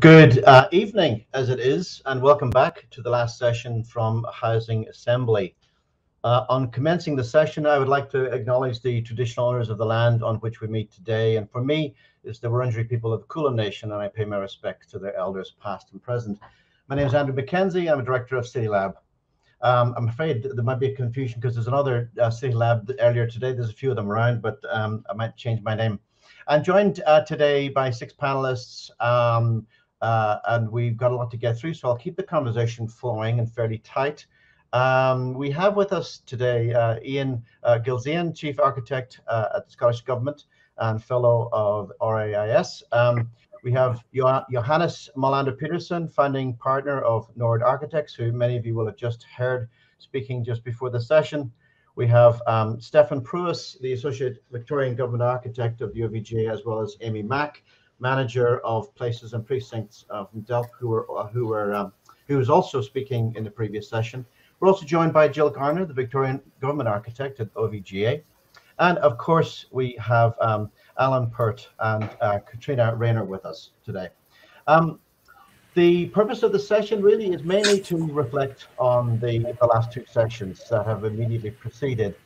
Good uh, evening, as it is, and welcome back to the last session from Housing Assembly. Uh, on commencing the session, I would like to acknowledge the traditional owners of the land on which we meet today. And for me, it's the Wurundjeri people of the Kulin Nation, and I pay my respects to their elders, past and present. My name is Andrew Mackenzie. I'm a director of City Lab. Um, I'm afraid there might be a confusion because there's another uh, City Lab earlier today. There's a few of them around, but um, I might change my name. I'm joined uh, today by six panelists. Um, uh, and we've got a lot to get through, so I'll keep the conversation flowing and fairly tight. Um, we have with us today uh, Ian uh, Gilzean, Chief Architect uh, at the Scottish Government and Fellow of RIAS. Um, we have jo Johannes Molander Pedersen, founding partner of Nord Architects, who many of you will have just heard speaking just before the session. We have um, Stefan Preuss, the Associate Victorian Government Architect of the as well as Amy Mak, manager of places and precincts of DELWP, who were uh, who were um, who was also speaking in the previous session. We're also joined by Jill Garner, the Victorian Government Architect at OVGA, and of course we have um, Alan Pert and uh, Katrina Raynor with us today. Um, the purpose of the session really is mainly to reflect on the, the last two sessions that have immediately preceded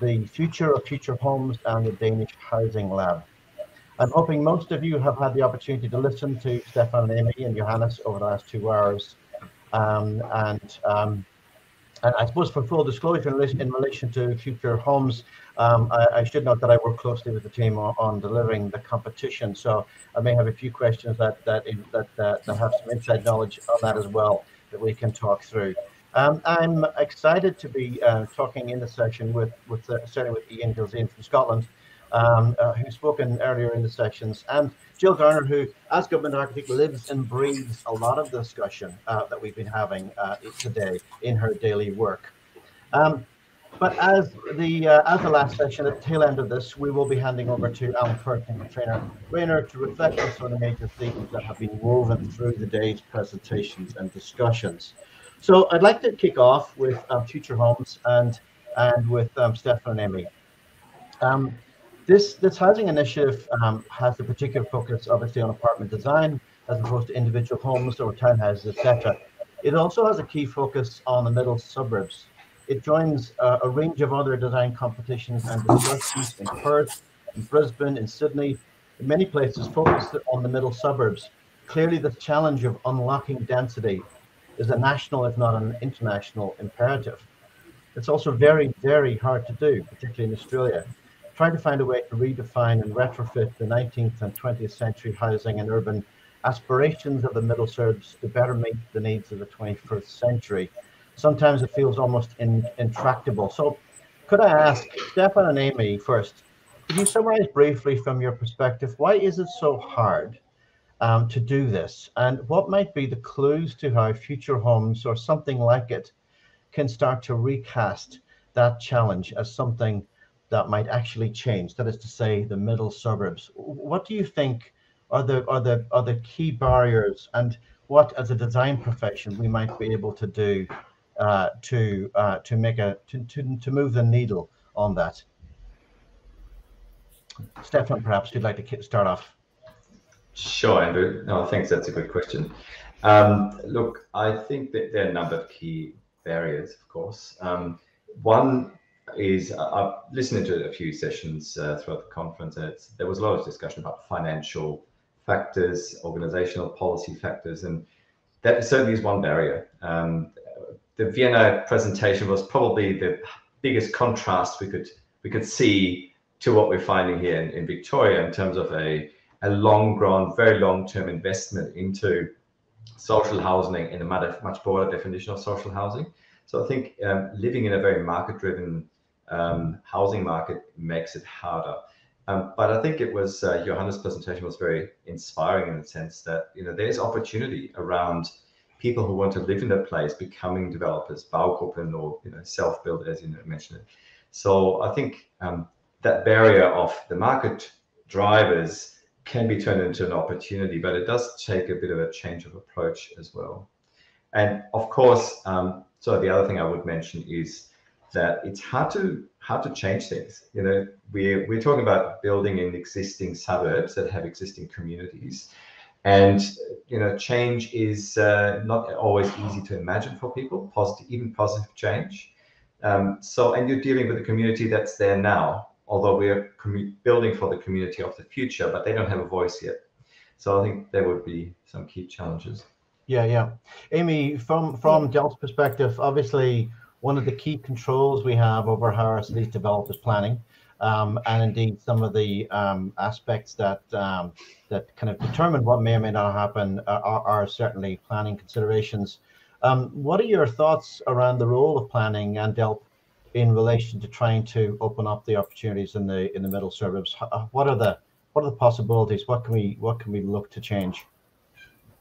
the future of future homes and the Danish Housing Lab. I'm hoping most of you have had the opportunity to listen to Stefan and Amy and Johannes over the last two hours. Um, and, um, and I suppose for full disclosure in relation, in relation to future homes, um, I, I, should note that I work closely with the team on, on, delivering the competition. So I may have a few questions that that that, that, that have some inside knowledge on that as well that we can talk through. Um, I'm excited to be uh, talking in the session with, with uh, certainly with Ian Gilzean from Scotland, um, uh, who's spoken earlier in the sessions, and Jill Garner, who, as government architect, lives and breathes a lot of the discussion uh, that we've been having uh, today in her daily work. Um, but as the uh, as the last session, at the tail end of this, we will be handing over to Alan Pert and Katrina Raynor to reflect on some of the major themes that have been woven through the day's presentations and discussions. So I'd like to kick off with um, Future Homes and and with um, Stefan and Amy. Um, this this housing initiative um, has a particular focus, obviously, on apartment design as opposed to individual homes or townhouses, etc. It also has a key focus on the middle suburbs. It joins uh, a range of other design competitions and discussions in Perth, in Brisbane, in Sydney, in many places focused on the middle suburbs. Clearly, the challenge of unlocking density is a national, if not an international, imperative. It's also very, very hard to do, particularly in Australia trying to find a way to redefine and retrofit the 19th and 20th century housing and urban aspirations of the middle suburbs to better meet the needs of the 21st century. Sometimes it feels almost in, intractable. So, could I ask Stefan and Amy first? Could you summarize briefly from your perspective why is it so hard um, to do this, and what might be the clues to how future homes or something like it can start to recast that challenge as something that might actually change. That is to say, the middle suburbs. What do you think are the are the are the key barriers, and what, as a design profession, we might be able to do uh, to uh, to make a to, to to move the needle on that? Stefan, perhaps you'd like to start off. Sure, Andrew. No, thanks. That's a good question. Um, look, I think that there are a number of key barriers, of course. Um, one is I've listened to a few sessions uh, throughout the conference, and there was a lot of discussion about financial factors, organizational policy factors, and that certainly is one barrier. Um, the Vienna presentation was probably the biggest contrast we could we could see to what we're finding here in, in Victoria in terms of a a long run, very long term investment into social housing in a much broader definition of social housing. So I think um, living in a very market driven um, housing market makes it harder. Um, but I think it was uh, presentation was very inspiring in the sense that you know there's opportunity around people who want to live in their place becoming developers, Baugruppen or you know self-build as you mentioned it. So I think um, that barrier of the market drivers can be turned into an opportunity, but it does take a bit of a change of approach as well. And of course, um, so the other thing I would mention is that it's hard to hard to change things. You know, we're we're talking about building in existing suburbs that have existing communities, And you know, change is uh, not always easy to imagine for people, positive, even positive change. Um, so, and you're dealing with a community that's there now, although we're building for the community of the future, but they don't have a voice yet. So I think there would be some key challenges. Yeah, yeah. Amy, from from DELWP's perspective, obviously one of the key controls we have over how our cities develop is planning. Um, and indeed some of the um, aspects that um, that kind of determine what may or may not happen are, are certainly planning considerations. Um, what are your thoughts around the role of planning and DELWP in relation to trying to open up the opportunities in the in the middle suburbs? Uh, what are the what are the possibilities? What can we what can we look to change?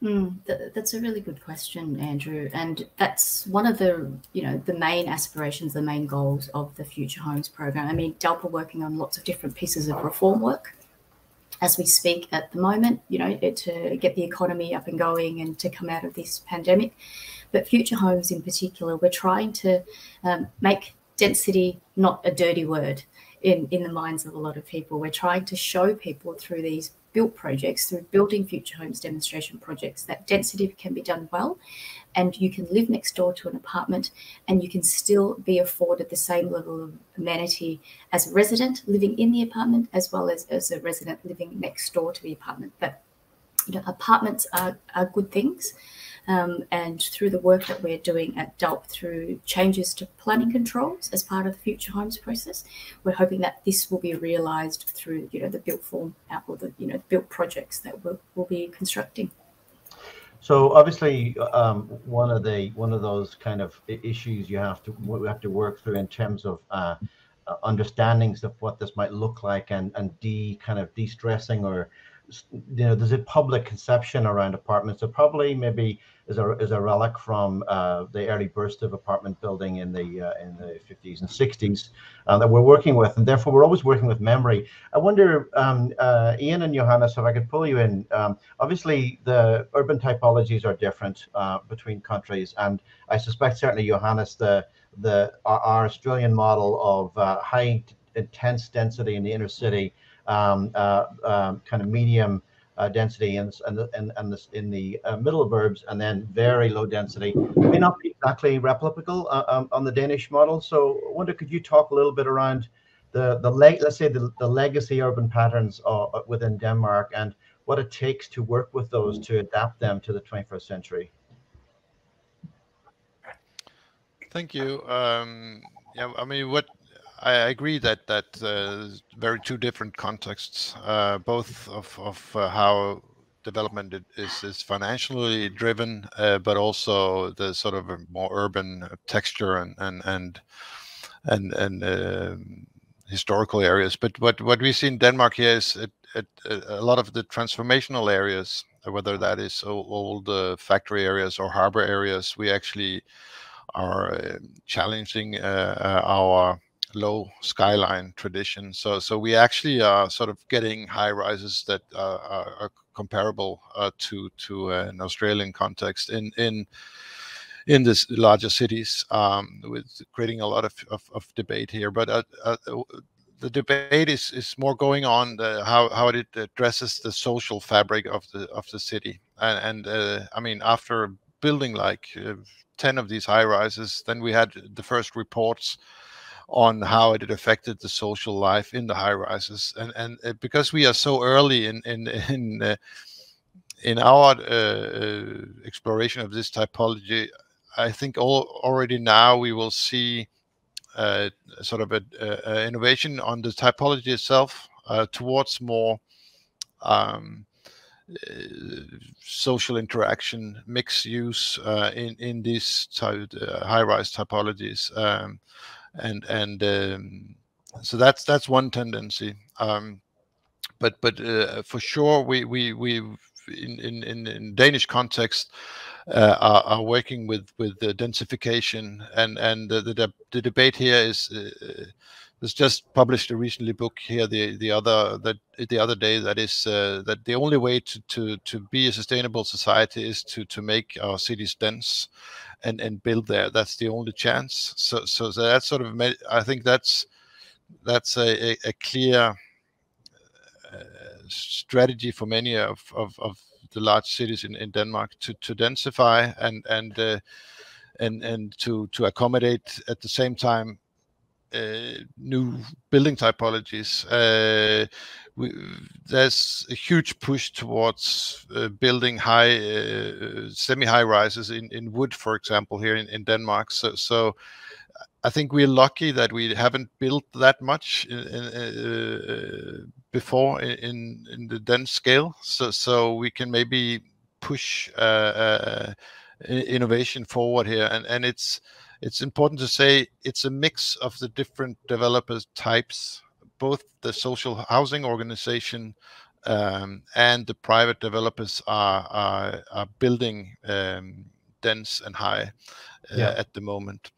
Mm, th- that's a really good question, Andrew, and that's one of the you know the main aspirations, the main goals of the Future Homes program. I mean, DELWP are working on lots of different pieces of reform work as we speak at the moment. You know, to get the economy up and going and to come out of this pandemic. But Future Homes, in particular, we're trying to um, make density not a dirty word in in the minds of a lot of people. We're trying to show people through these built projects, through building future homes demonstration projects, that density can be done well. And you can live next door to an apartment and you can still be afforded the same level of amenity as a resident living in the apartment, as well as as a resident living next door to the apartment. But you know, apartments are, are good things. Um, and through the work that we're doing at DELWP through changes to planning controls as part of the future homes process, we're hoping that this will be realised through you know the built form or the you know built projects that we'll, we'll be constructing. So obviously, um, one of the one of those kind of issues you have to we have to work through in terms of uh, uh, understandings of what this might look like and and de kind of de-stressing or you know there's a public conception around apartments that probably maybe is a is a relic from uh, the early burst of apartment building in the uh, in the 50s and 60s uh, that we're working with, and therefore we're always working with memory. I wonder, um, uh, Ian and Johannes, if I could pull you in. Um, obviously, the urban typologies are different uh, between countries, and I suspect certainly Johannes, the the our, Australian model of uh, high intense density in the inner city um, uh, um, kind of medium uh, density in, in, in, in, this, in the uh, middle verbs, and then very low density may not be exactly replicable um, on the Danish model. So I wonder, could you talk a little bit around the, the leg, let's say the, the legacy urban patterns uh, within Denmark and what it takes to work with those to adapt them to the 21st century? Thank you. Um, yeah, I mean, what I agree that that uh, very two different contexts, uh, both of of uh, how development is is financially driven, uh, but also the sort of more urban texture and and and and and um, historical areas. But what what we see in Denmark here is it, it, a lot of the transformational areas, whether that is old uh, factory areas or harbor areas, we actually are uh, challenging our low skyline tradition. So so we actually are sort of getting high rises that are, are, are comparable uh, to to an Australian context in in in this larger cities, um, with creating a lot of, of, of debate here. But uh, uh, the debate is is more going on the, how how it addresses the social fabric of the of the city. And, and uh, I mean, after building like uh, ten of these high rises, then we had the first reports on how it affected the social life in the high rises and and uh, because we are so early in in in uh, in our uh, uh, exploration of this typology i think all, already now we will see uh, sort of a, innovation on the typology itself uh, towards more um, social interaction, mixed use in in these high-rise typologies. Um, and and um, so that's that's one tendency. Um, but but uh, for sure, we we we in in in Danish context uh, are, are, working with with the densification and and the the, the debate here is. There's just published a recently book here the the other that the other day that is uh, that the only way to to to be a sustainable society is to to make our cities dense and and build there. That's the only chance. So so, that's sort of I think that's that's a, a, a clear uh, strategy for many of, of, of the large cities in, in Denmark to, to densify and and uh, and and to to accommodate at the same time new building typologies. Uh, we, there's a huge push towards uh, building high uh, semi-high rises in, in wood, for example, here in, in Denmark. So so I think we're lucky that we haven't built that much in, in, uh, before in, in the dense scale. So so we can maybe push uh, innovation forward here, and and it's it's important to say it's a mix of the different developer types, both the social housing organization um, and the private developers are are, are building um, dense and high uh, yeah. at the moment.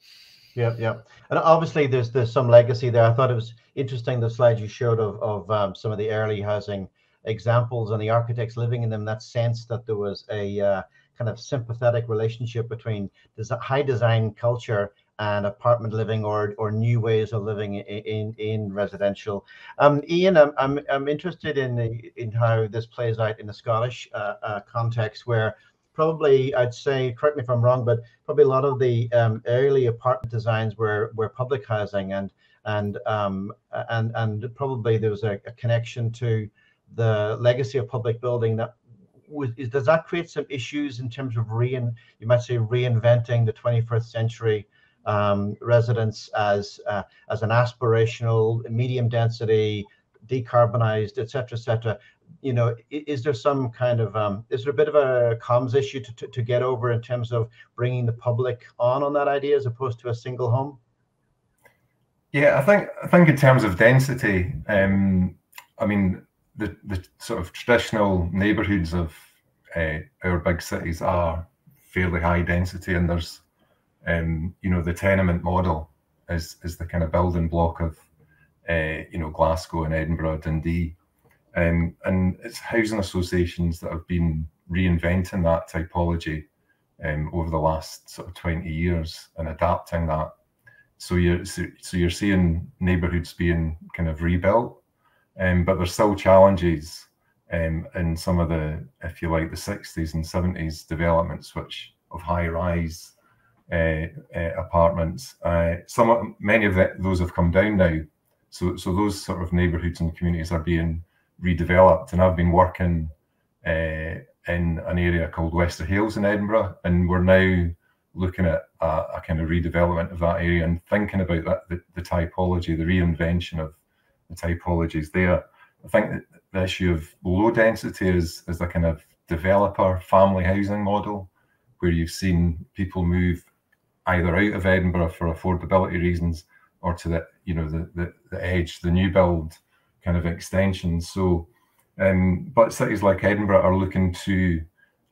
Yeah, yeah, and obviously there's there's some legacy there. I thought it was interesting the slide you showed of of um, some of the early housing examples and the architects living in them. That sense that there was a uh, kind of sympathetic relationship between high design culture and apartment living or or new ways of living in in, in residential. Um, Ian, I'm, I'm I'm interested in the, in how this plays out in the Scottish uh, uh, context, where probably I'd say, correct me if I'm wrong, but probably a lot of the um, early apartment designs were were public housing and and um, and and probably there was a, a connection to the legacy of public building that is, does that create some issues in terms of rein, you might say reinventing the 21st century um, residents as uh, as an aspirational, medium density, decarbonized, et cetera, et cetera. You know, is there some kind of um, is there a bit of a comms issue to, to, to get over in terms of bringing the public on on that idea as opposed to a single home? Yeah, I think I think in terms of density, um, I mean, the, the sort of traditional neighborhoods of uh, our big cities are fairly high density, and there's, um, you know, the tenement model is is the kind of building block of, uh, you know, Glasgow and Edinburgh, Dundee, um, and it's housing associations that have been reinventing that typology um, over the last sort of 20 years and adapting that. So you're so, so you're seeing neighbourhoods being kind of rebuilt um, but there's still challenges um, in some of the, if you like, the 60s and 70s developments, which of high-rise uh, uh, apartments. Uh, some, many of the, those have come down now. So, so those sort of neighbourhoods and communities are being redeveloped. And I've been working uh, in an area called Wester Hailes in Edinburgh, and we're now looking at a, a, kind of redevelopment of that area and thinking about that, the, the typology, the reinvention of typologies there. I think that the issue of low density is, is a kind of developer family housing model where you've seen people move either out of Edinburgh for affordability reasons or to the you know the the, the edge, the new build kind of extensions. So, um, but cities like Edinburgh are looking to,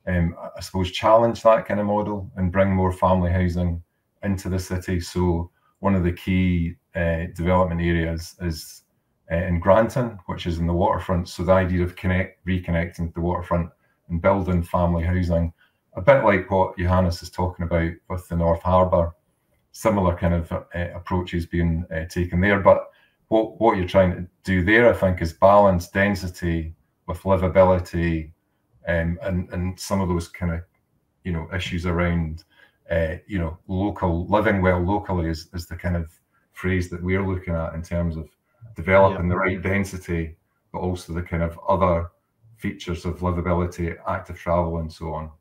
um, I suppose, challenge that kind of model and bring more family housing into the city. So, one of the key uh, development areas is in Granton, which is in the waterfront. So the idea of connect, reconnecting the waterfront and building family housing, a bit like what Johannes is talking about with the North Harbour, similar kind of uh, approaches being uh, taken there. But what, what you're trying to do there, I think, is balance density with livability um, and, and some of those kind of, you know, issues around, uh, you know, local, living well locally is, is the kind of phrase that we're looking at in terms of developing yeah. the right density, but also the kind of other features of livability, active travel, and so on.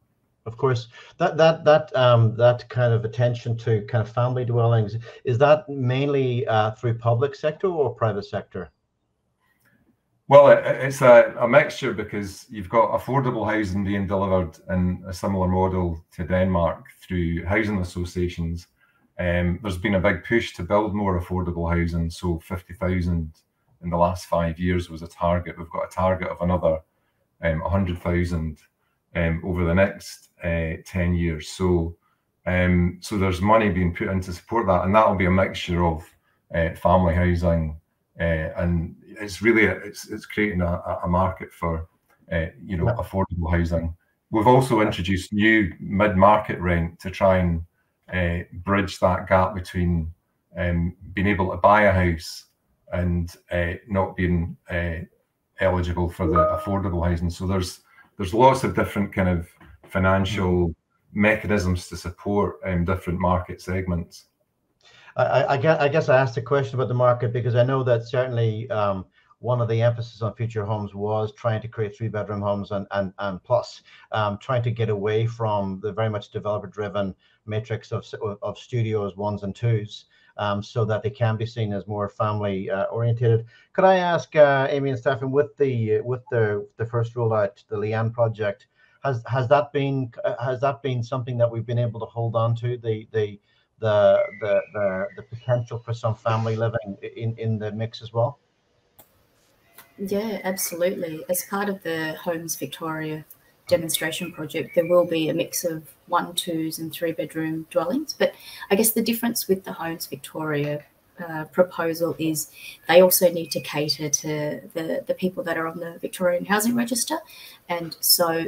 Of course, that that that um, that kind of attention to kind of family dwellings is that mainly uh, through public sector or private sector? Well, it, it's a, a mixture because you've got affordable housing being delivered in a similar model to Denmark through housing associations um, there's been a big push to build more affordable housing. So 50,000 in the last five years was a target. We've got a target of another um, 100,000 um, over the next uh, 10 years. So, um, so there's money being put in to support that, and that'll be a mixture of uh, family housing, uh, and it's really it's it's creating a, a market for uh, you know affordable housing. We've also introduced new mid-market rent to try and uh, bridge that gap between um, being able to buy a house and uh, not being uh, eligible for the affordable housing. So there's there's lots of different kind of financial mechanisms to support um, different market segments. I, I, guess, I guess I asked a question about the market because I know that certainly um, one of the emphasis on future homes was trying to create three bedroom homes and and, and plus um, trying to get away from the very much developer driven matrix of, of studios ones and twos um, so that they can be seen as more family uh, orientated. Could I ask uh, Amy and Stefan with the with the the first rollout, the Leanne project, has has that been has that been something that we've been able to hold on to the the the the the, the potential for some family living in in the mix as well? Yeah, absolutely. As part of the Homes Victoria demonstration project, there will be a mix of one, twos, and three bedroom dwellings. But I guess the difference with the Homes Victoria uh, proposal is they also need to cater to the, the people that are on the Victorian Housing Register. And so,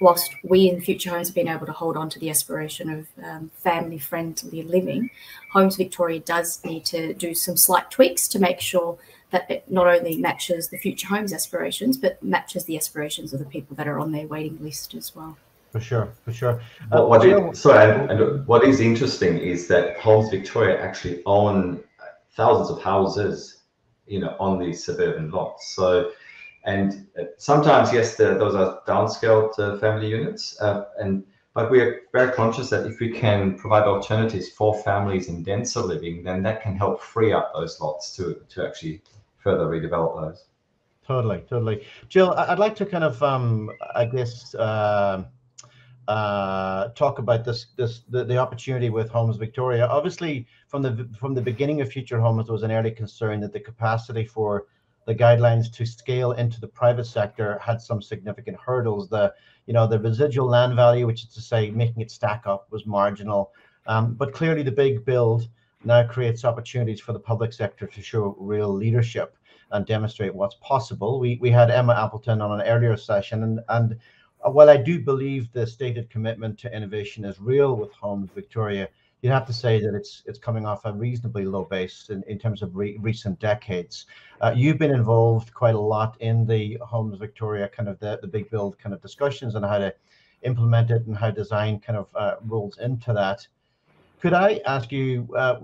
whilst we in Future Homes have been able to hold on to the aspiration of um, family friendly living, Homes Victoria does need to do some slight tweaks to make sure that it not only matches the future homes aspirations, but matches the aspirations of the people that are on their waiting list as well. For sure, for sure. Uh, what, what sorry, and, and, what is interesting is that Homes Victoria actually own thousands of houses, you know, on these suburban lots. So, and uh, sometimes yes, the, those are downscaled uh, family units, uh, and but we are very conscious that if we can provide alternatives for families in denser living, then that can help free up those lots to to actually further redevelop those. Totally, totally. Jill, I'd like to kind of, um, I guess, uh, uh, talk about this, this the, the opportunity with Homes Victoria. Obviously, from the from the beginning of Future Homes, there was an early concern that the capacity for the guidelines to scale into the private sector had some significant hurdles. The you know the residual land value, which is to say making it stack up, was marginal. Um, but clearly, the big build now creates opportunities for the public sector to show real leadership and demonstrate what's possible. We we had Emma Appleton on an earlier session, and and while I do believe the stated commitment to innovation is real with Homes Victoria, you'd have to say that it's it's coming off a reasonably low base in, in terms of re recent decades. Uh, you've been involved quite a lot in the Homes Victoria kind of the, the big build kind of discussions and how to implement it and how design kind of uh, rolls into that. Could I ask you, uh,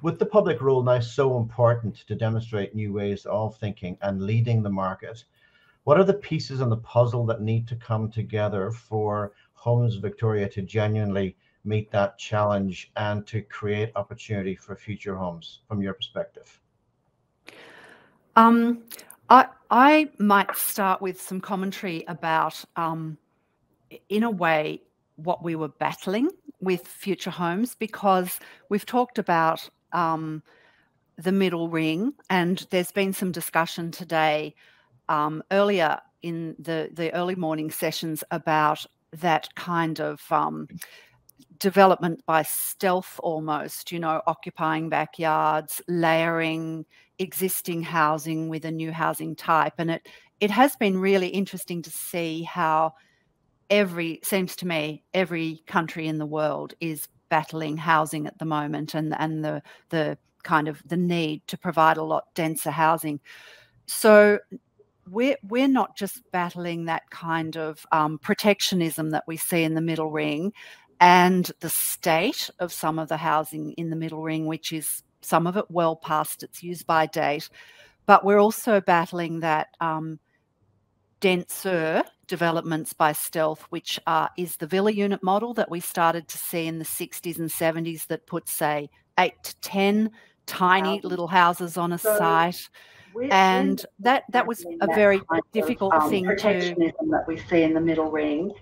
with the public role now so important to demonstrate new ways of thinking and leading the market, what are the pieces in the puzzle that need to come together for Homes Victoria to genuinely meet that challenge and to create opportunity for future homes from your perspective? Um, I, I might start with some commentary about, um, in a way, what we were battling with future homes because we've talked about um, the middle ring, and there's been some discussion today um, earlier in the the early morning sessions about that kind of um, development by stealth almost, you know, occupying backyards, layering existing housing with a new housing type. And it it has been really interesting to see how every seems to me every country in the world is battling housing at the moment and and the the kind of the need to provide a lot denser housing. So we're we're not just battling that kind of um, protectionism that we see in the middle ring and the state of some of the housing in the middle ring, which is some of it well past its use by date. But we're also battling that um, denser developments by stealth, which are, is the villa unit model that we started to see in the 60s and 70s that put, say, eight to 10 tiny little houses on a so site. and that, that was a very difficult of, um, thing to. that we see in the middle ring.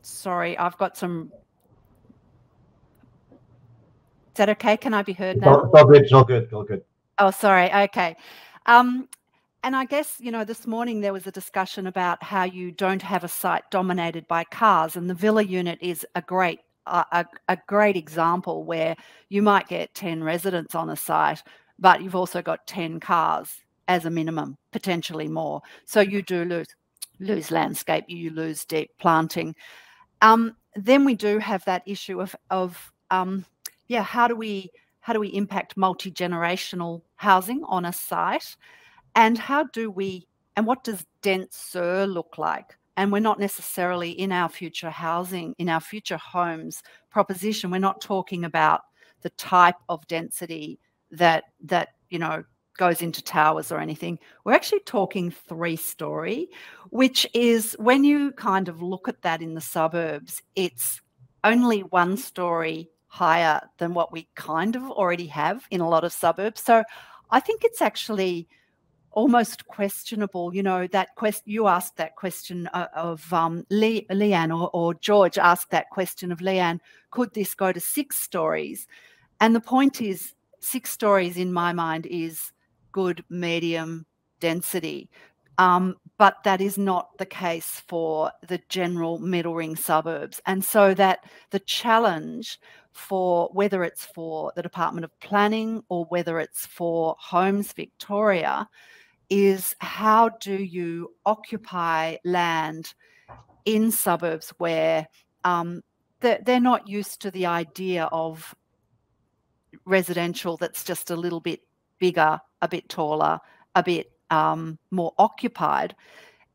Sorry, I've got some. Is that okay? Can I be heard now? All, all good, all good, all good. Oh, sorry. Okay. Um, and I guess, you know, this morning there was a discussion about how you don't have a site dominated by cars, and the villa unit is a great a, a great example where you might get 10 residents on a site, but you've also got 10 cars as a minimum, potentially more. So you do lose lose landscape, you lose deep planting. Um, then we do have that issue of of um, yeah, how do we how do we impact multi generational housing on a site? And how do we and what does denser look like? And we're not necessarily in our future housing, in our future homes proposition, we're not talking about the type of density that that you know goes into towers or anything. We're actually talking three story, which is when you kind of look at that in the suburbs, it's only one story higher than what we kind of already have in a lot of suburbs. So I think it's actually almost questionable. You know, that quest you asked that question uh, of um, Le- Leanne or, or George asked that question of Leanne, could this go to six stories? And the point is, six stories in my mind is good medium density. Um, but that is not the case for the general middle ring suburbs. And so that the challenge for whether it's for the Department of Planning or whether it's for Homes Victoria is how do you occupy land in suburbs where um, they're, they're not used to the idea of residential that's just a little bit bigger, a bit taller, a bit um, more occupied,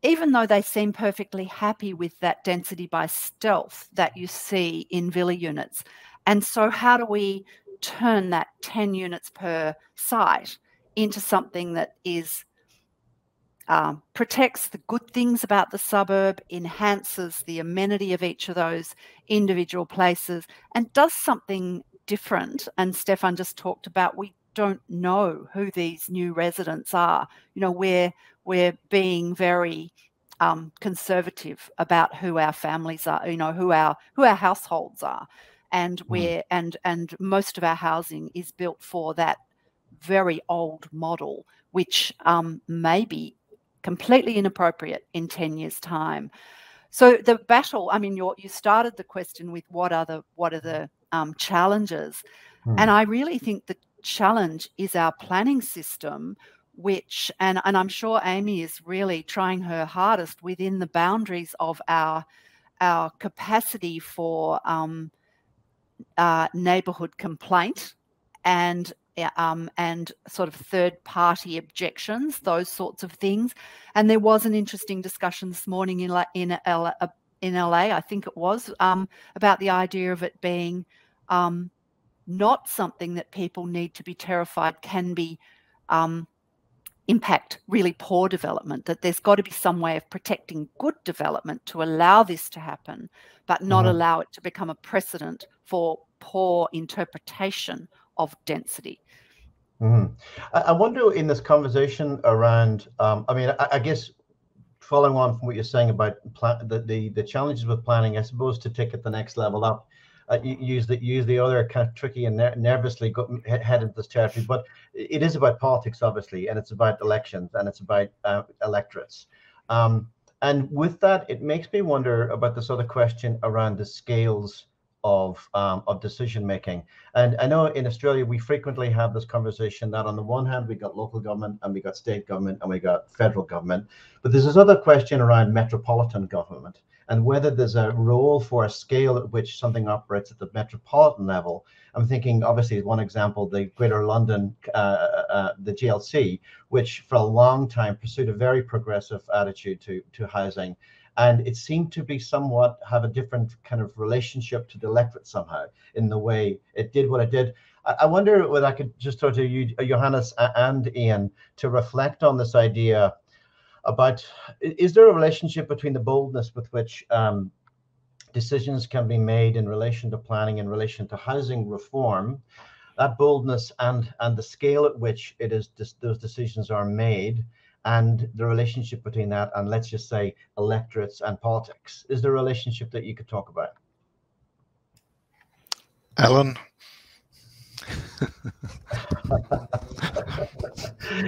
even though they seem perfectly happy with that density by stealth that you see in villa units. And so, how do we turn that 10 units per site into something that is um, protects the good things about the suburb, enhances the amenity of each of those individual places, and does something different. And Stefan just talked about we don't know who these new residents are. You know, we're we're being very um, conservative about who our families are. You know, who our who our households are, and mm. we're and and most of our housing is built for that very old model, which um, may be completely inappropriate in ten years' time. So the battle. I mean, you you started the question with what are the what are the um, challenges, mm. and I really think the challenge is our planning system, which, and, and I'm sure Amy is really trying her hardest within the boundaries of our, our capacity for um, uh, neighbourhood complaint and um, and sort of third party objections, those sorts of things. And there was an interesting discussion this morning in in LA, uh, in LA I think it was, um, about the idea of it being um, not something that people need to be terrified can be um, impact really poor development, that there's got to be some way of protecting good development to allow this to happen, but not mm-hmm. allow it to become a precedent for poor interpretation of density. Mm-hmm. I, wonder in this conversation around, um, I mean, I, I, guess following on from what you're saying about the, the, the challenges with planning, I suppose to take it the next level up, uh, use the use the other kind of tricky and ner- nervously go, head into this territory. But it is about politics, obviously, and it's about elections and it's about uh, electorates. Um, and with that, it makes me wonder about this other question around the scales of um, of decision making. And I know in Australia we frequently have this conversation that on the one hand we got local government and we got state government and we got federal government, but there's this other question around metropolitan government and whether there's a role for a scale at which something operates at the metropolitan level. I'm thinking, obviously, one example, the Greater London, uh, uh, uh the GLC, which for a long time pursued a very progressive attitude to, to housing. And it seemed to be somewhat have a different kind of relationship to the electorate somehow in the way it did what it did. I, wonder whether I could just throw to you, Johannes and Ian, to reflect on this idea about is there a relationship between the boldness with which um, decisions can be made in relation to planning, in relation to housing reform, that boldness and and the scale at which it is those decisions are made, and the relationship between that and let's just say electorates and politics. Is there a relationship that you could talk about? Alan.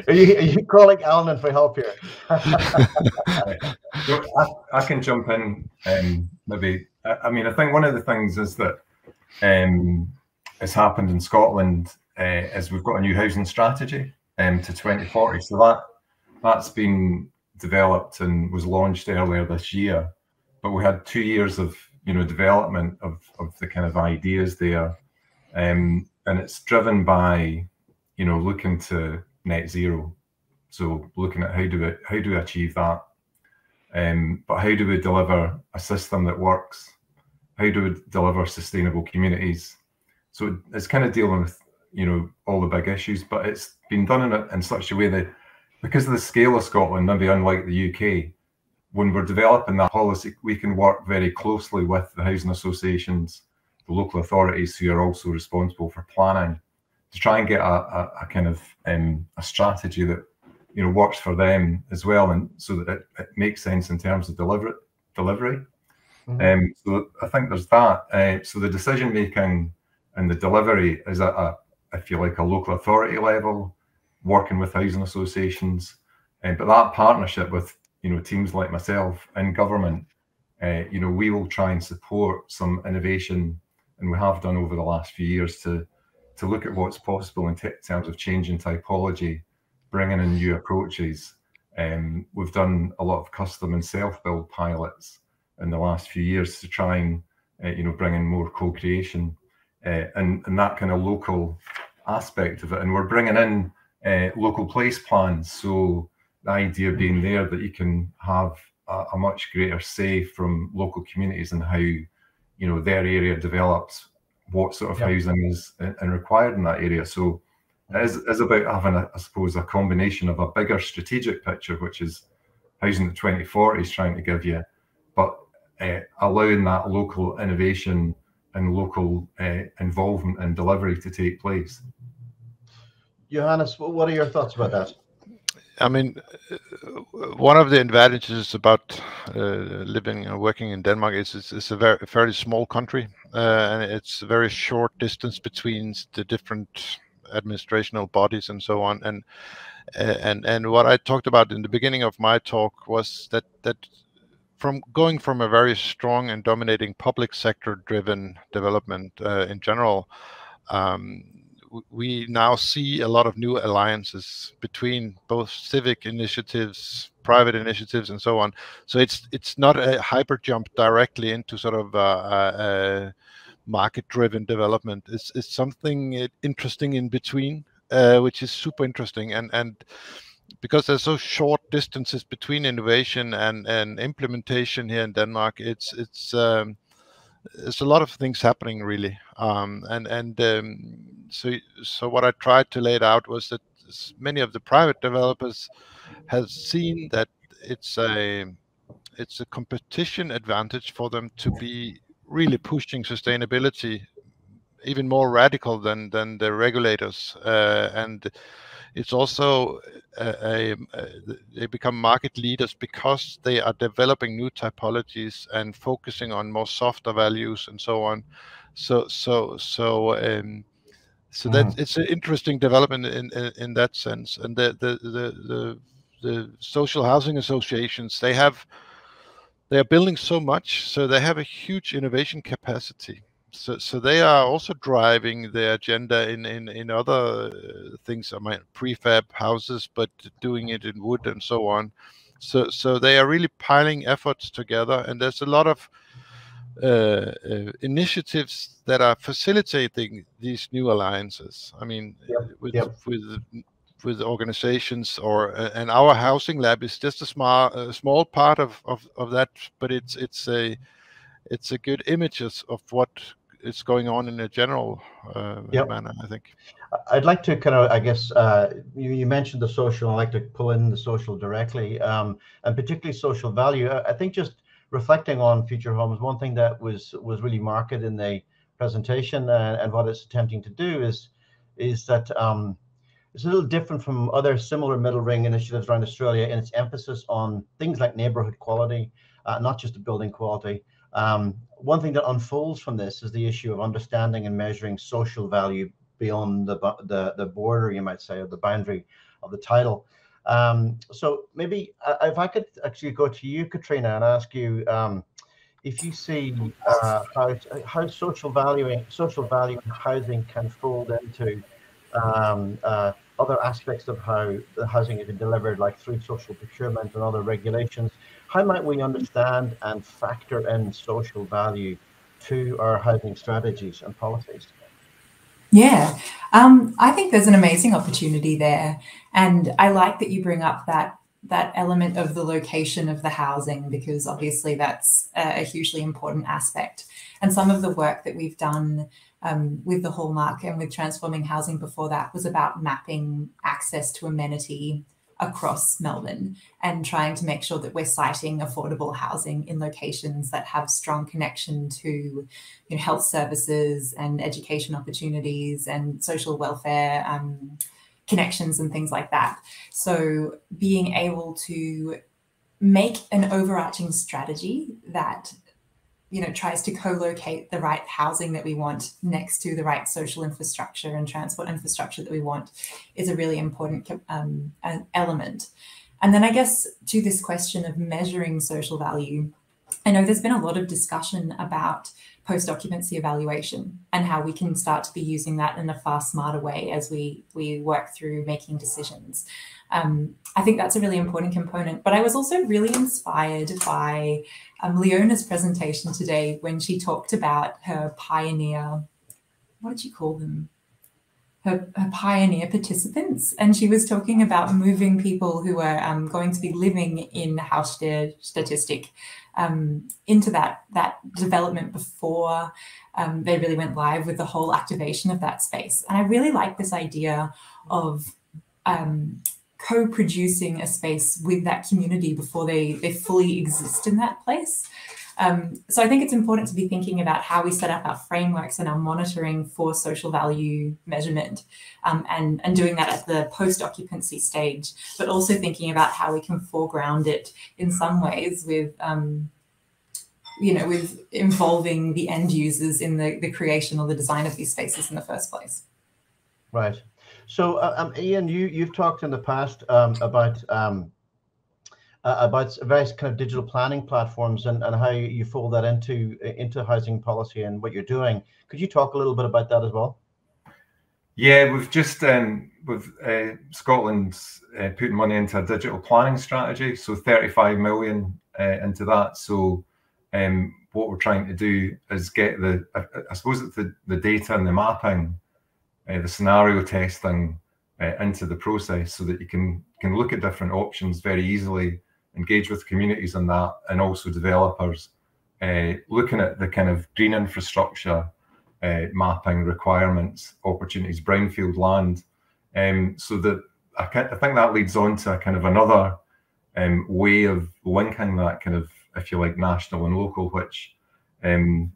are, you, are you calling Alan for help here? I, I, can jump in. Um, maybe. I, I, mean, I think one of the things is that um, has happened in Scotland uh, is we've got a new housing strategy um, to 2040. So that that's been developed and was launched earlier this year. But we had two years of you know development of of the kind of ideas there. Um, and it's driven by you know looking to net zero So looking at how do we how do we achieve that, um, but how do we deliver a system that works? How do we deliver sustainable communities? So it's kind of dealing with you know all the big issues, but it's been done in, a, in such a way that because of the scale of Scotland, maybe unlike the UK, when we're developing that policy, we can work very closely with the housing associations, the local authorities who are also responsible for planning, to try and get a, a, a kind of um, a strategy that you know works for them as well, and so that it, it makes sense in terms of deliver delivery. Mm-hmm. Um, so I think there's that. Uh, so the decision making and the delivery is at a, if you like, a local authority level, working with housing associations, um, but that partnership with you know teams like myself in government, uh, you know, we will try and support some innovation, and we have done over the last few years to to look at what's possible in terms of changing typology, bringing in new approaches. Um, we've done a lot of custom and self-build pilots in the last few years to try and uh, you know bring in more co-creation uh, and and that kind of local aspect of it. And we're bringing in uh, local place plans. So the idea being there that you can have a, a much greater say from local communities and how you know their area develops what sort of yep. housing is and required in that area. So it is, is about having, a, I suppose, a combination of a bigger strategic picture, which is Housing to 2040 is trying to give you, but uh, allowing that local innovation and local uh, involvement and delivery to take place. Johannes, what are your thoughts about that? I mean, one of the advantages about uh, living and working in Denmark is it's, it's a very fairly small country, uh, and it's a very short distance between the different administrational bodies and so on. And uh, and and what I talked about in the beginning of my talk was that that from going from a very strong and dominating public sector driven development uh, in general. Um, we now see a lot of new alliances between both civic initiatives, private initiatives, and so on. So it's it's not a hyper jump directly into sort of a, a market-driven development. It's it's something interesting in between, uh, which is super interesting, and and because there's so short distances between innovation and and implementation here in Denmark, it's it's um, there's a lot of things happening really. Um, and and um, so so what i tried to lay it out was that many of the private developers have seen that it's a it's a competition advantage for them to be really pushing sustainability even more radical than than the regulators uh, and it's also a, a, a, they become market leaders because they are developing new typologies and focusing on more softer values and so on. So so so um, so that mm. it's an interesting development in, in, in that sense. And the the, the the the social housing associations they have they are building so much, so they have a huge innovation capacity so so they are also driving their agenda in in in other uh, things i mean prefab houses but doing it in wood and so on so so they are really piling efforts together and there's a lot of uh, uh, initiatives that are facilitating these new alliances i mean yep. with yep. with with organizations or uh, and our housing lab is just a small a small part of, of of that but it's it's a it's a good images of what is going on in a general uh, yep. manner. I think. I'd like to kind of, I guess, uh, you, you, mentioned the social. I'd like to pull in the social directly, um, and particularly social value. I, I, think just reflecting on future homes, one thing that was was really marked in the presentation and, and what it's attempting to do is is that um, it's a little different from other similar middle ring initiatives around Australia in its emphasis on things like neighborhood quality, uh, not just the building quality. Um, one thing that unfolds from this is the issue of understanding and measuring social value beyond the the, the border, you might say, or the boundary of the title. Um, so maybe uh, if I could actually go to you, Katrina, and ask you um, if you see uh, how how social valuing social value and housing can fold into um, uh, other aspects of how the housing is delivered, like through social procurement and other regulations. How might we understand and factor in social value to our housing strategies and policies? Yeah, um, I think there's an amazing opportunity there, and I like that you bring up that that element of the location of the housing because obviously that's a, hugely important aspect. And some of the work that we've done um, with the hallmark and with transforming housing before that was about mapping access to amenity across Melbourne and trying to make sure that we're siting affordable housing in locations that have strong connection to you know, health services and education opportunities and social welfare um, connections and things like that. So being able to make an overarching strategy that you know tries to co-locate the right housing that we want next to the right social infrastructure and transport infrastructure that we want is a really important um, element. And then i guess to this question of measuring social value i know there's been a lot of discussion about post-occupancy evaluation and how we can start to be using that in a far smarter way as we we work through making decisions um, I think that's a really important component. But I was also really inspired by um, Leona's presentation today when she talked about her pioneer, what did she call them? Her, her pioneer participants. And she was talking about moving people who were um, going to be living in the house statistic um, into that, that development before um, they really went live with the whole activation of that space. And I really like this idea of um, co-producing a space with that community before they they fully exist in that place. Um, so I think it's important to be thinking about how we set up our frameworks and our monitoring for social value measurement um, and, and doing that at the post-occupancy stage, but also thinking about how we can foreground it in some ways with um, you know, with involving the end users in the, the creation or the design of these spaces in the first place. Right. So, uh, um, Ian, you you've talked in the past um, about um, uh, about various kind of digital planning platforms and, and how you fold that into into housing policy and what you're doing. Could you talk a little bit about that as well? Yeah, we've just um, with uh, Scotland's uh, putting money into a digital planning strategy, so 35 million uh, into that. So, um, what we're trying to do is get the, I, I suppose, it's the the data and the mapping uh, the scenario testing uh, into the process so that you can can look at different options very easily, engage with communities on that, and also developers uh, looking at the kind of green infrastructure uh, mapping requirements, opportunities, brownfield land, um, so that I, I, think that leads on to kind of another um, way of linking that kind of, if you like, national and local, which um,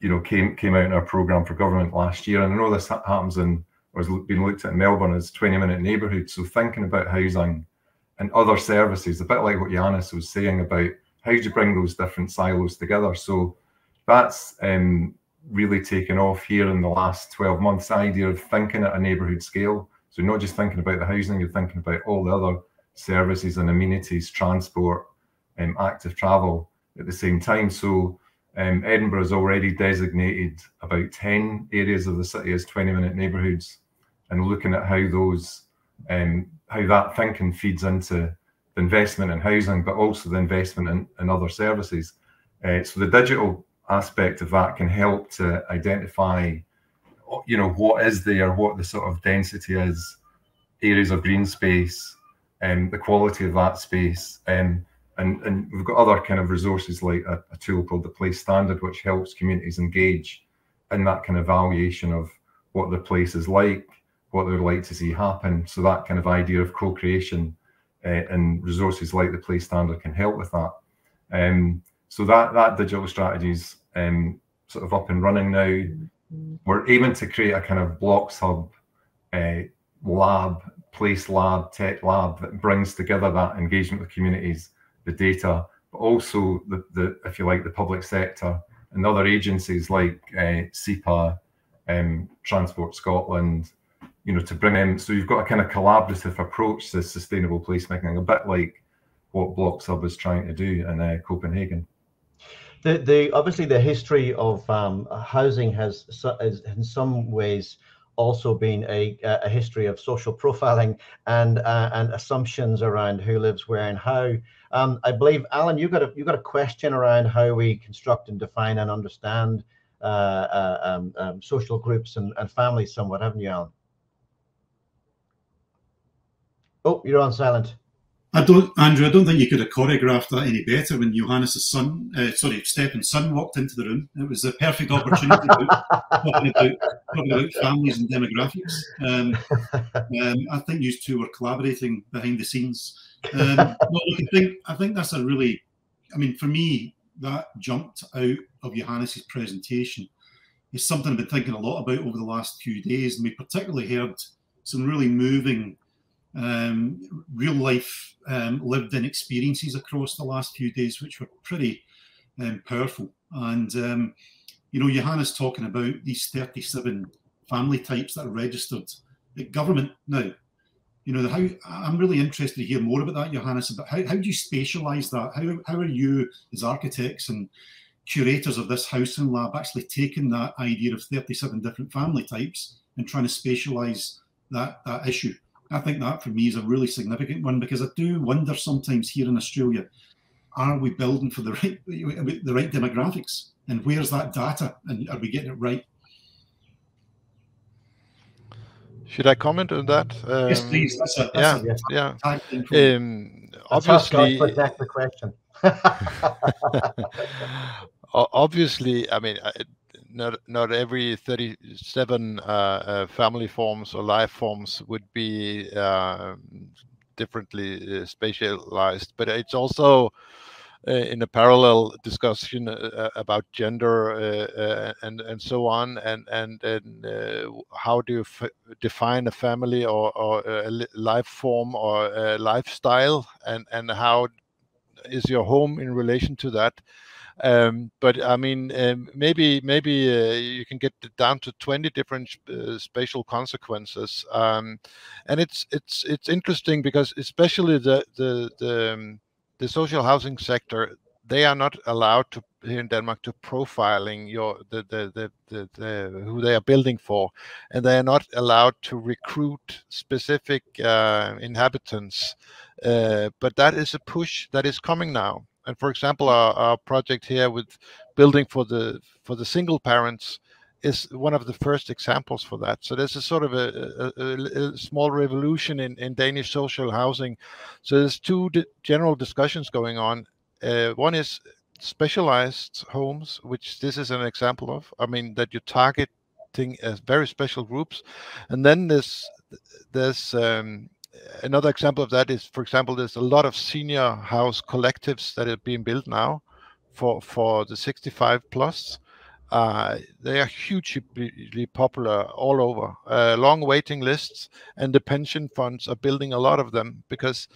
you know, came came out in our program for government last year. And I know this happens in or has been looked at in Melbourne as 20 minute neighbourhoods. So thinking about housing and other services, a bit like what Yanis was saying about how do you bring those different silos together. So that's um, really taken off here in the last 12 months. The idea of thinking at a neighbourhood scale. So not just thinking about the housing, you're thinking about all the other services and amenities, transport, um, active travel at the same time. So um, Edinburgh has already designated about 10 areas of the city as 20 minute neighbourhoods and looking at how those, um, how that thinking feeds into the investment in housing, but also the investment in, in other services. Uh, so the digital aspect of that can help to identify, you know, what is there, what the sort of density is, areas of green space, and um, the quality of that space, um, and and we've got other kind of resources like a, a, tool called the place standard which helps communities engage in that kind of evaluation of what the place is like what they would like to see happen. So that kind of idea of co-creation uh, and resources like the place standard can help with that. Um, so that that digital strategy is um, sort of up and running now. We're aiming to create a kind of BLOXHUB uh, lab place lab tech lab that brings together that engagement with communities the data, but also the, the if you like, the public sector and other agencies like uh, um, Transport Scotland, you know, to bring in. So you've got a kind of collaborative approach to sustainable placemaking, a bit like what BLOXHUB is trying to do in uh, Copenhagen. The, the obviously the history of um, housing has, has in some ways also been a, a history of social profiling and uh, and assumptions around who lives where and how. Um, I believe Alan, you got a you got a question around how we construct and define and understand uh, uh, um, um, social groups and, and families somewhat, haven't you, Alan? Oh, you're on silent. I don't, Andrew. I don't think you could have choreographed that any better when Johannes' son, uh, sorry, Stefan's son, walked into the room. It was a perfect opportunity talking, about, talking about families and demographics. Um, um, I think you two were collaborating behind the scenes. Um, well, I think I think that's a really, I mean, for me, that jumped out of Johannes' presentation. It's something I've been thinking a lot about over the last few days, and we particularly heard some really moving um, real life um, lived in experiences across the last few days, which were pretty um, powerful. And, um, you know, Johannes talking about these 37 family types that are registered at government now. You know, how I'm really interested to hear more about that, Johannes, about how, how do you spatialize that? How, how are you, as architects and curators of this housing lab, actually taking that idea of 37 different family types and trying to spatialize that, that issue? I think that for me is a really significant one because I do wonder sometimes here in Australia, are we building for the right the right demographics, and where's that data, and are we getting it right? Should I comment on that? Um, yes, please. That's a, that's yeah, a yeah. Um, obviously, that's the question. obviously, I mean, not not every 37 uh, uh, family forms or life forms would be uh, differently uh, spatialized, but it's also in a parallel discussion about gender and and so on, and and and how do you define a family or, or a life form or lifestyle, and and how is your home in relation to that? Um, but I mean, um, maybe maybe uh, you can get down to 20 different uh, spatial consequences, um, and it's it's it's interesting because especially the the the, um, the social housing sector, they are not allowed to here in Denmark to profiling your the the, the the, the, who they are building for, and they are not allowed to recruit specific uh, inhabitants. Uh, but that is a push that is coming now and for example, our, our project here with building for the for the single parents is one of the first examples for that. So there's a sort of a, a, a small revolution in, in Danish social housing. So there's two general discussions going on. Uh, one is specialized homes, which this is an example of. I mean that you targeting as very special groups, and then there's there's um, another example of that is, for example, there's a lot of senior house collectives that are being built now for for the 65 plus. Uh, they are hugely popular all over. Uh, long waiting lists, and the pension funds are building a lot of them because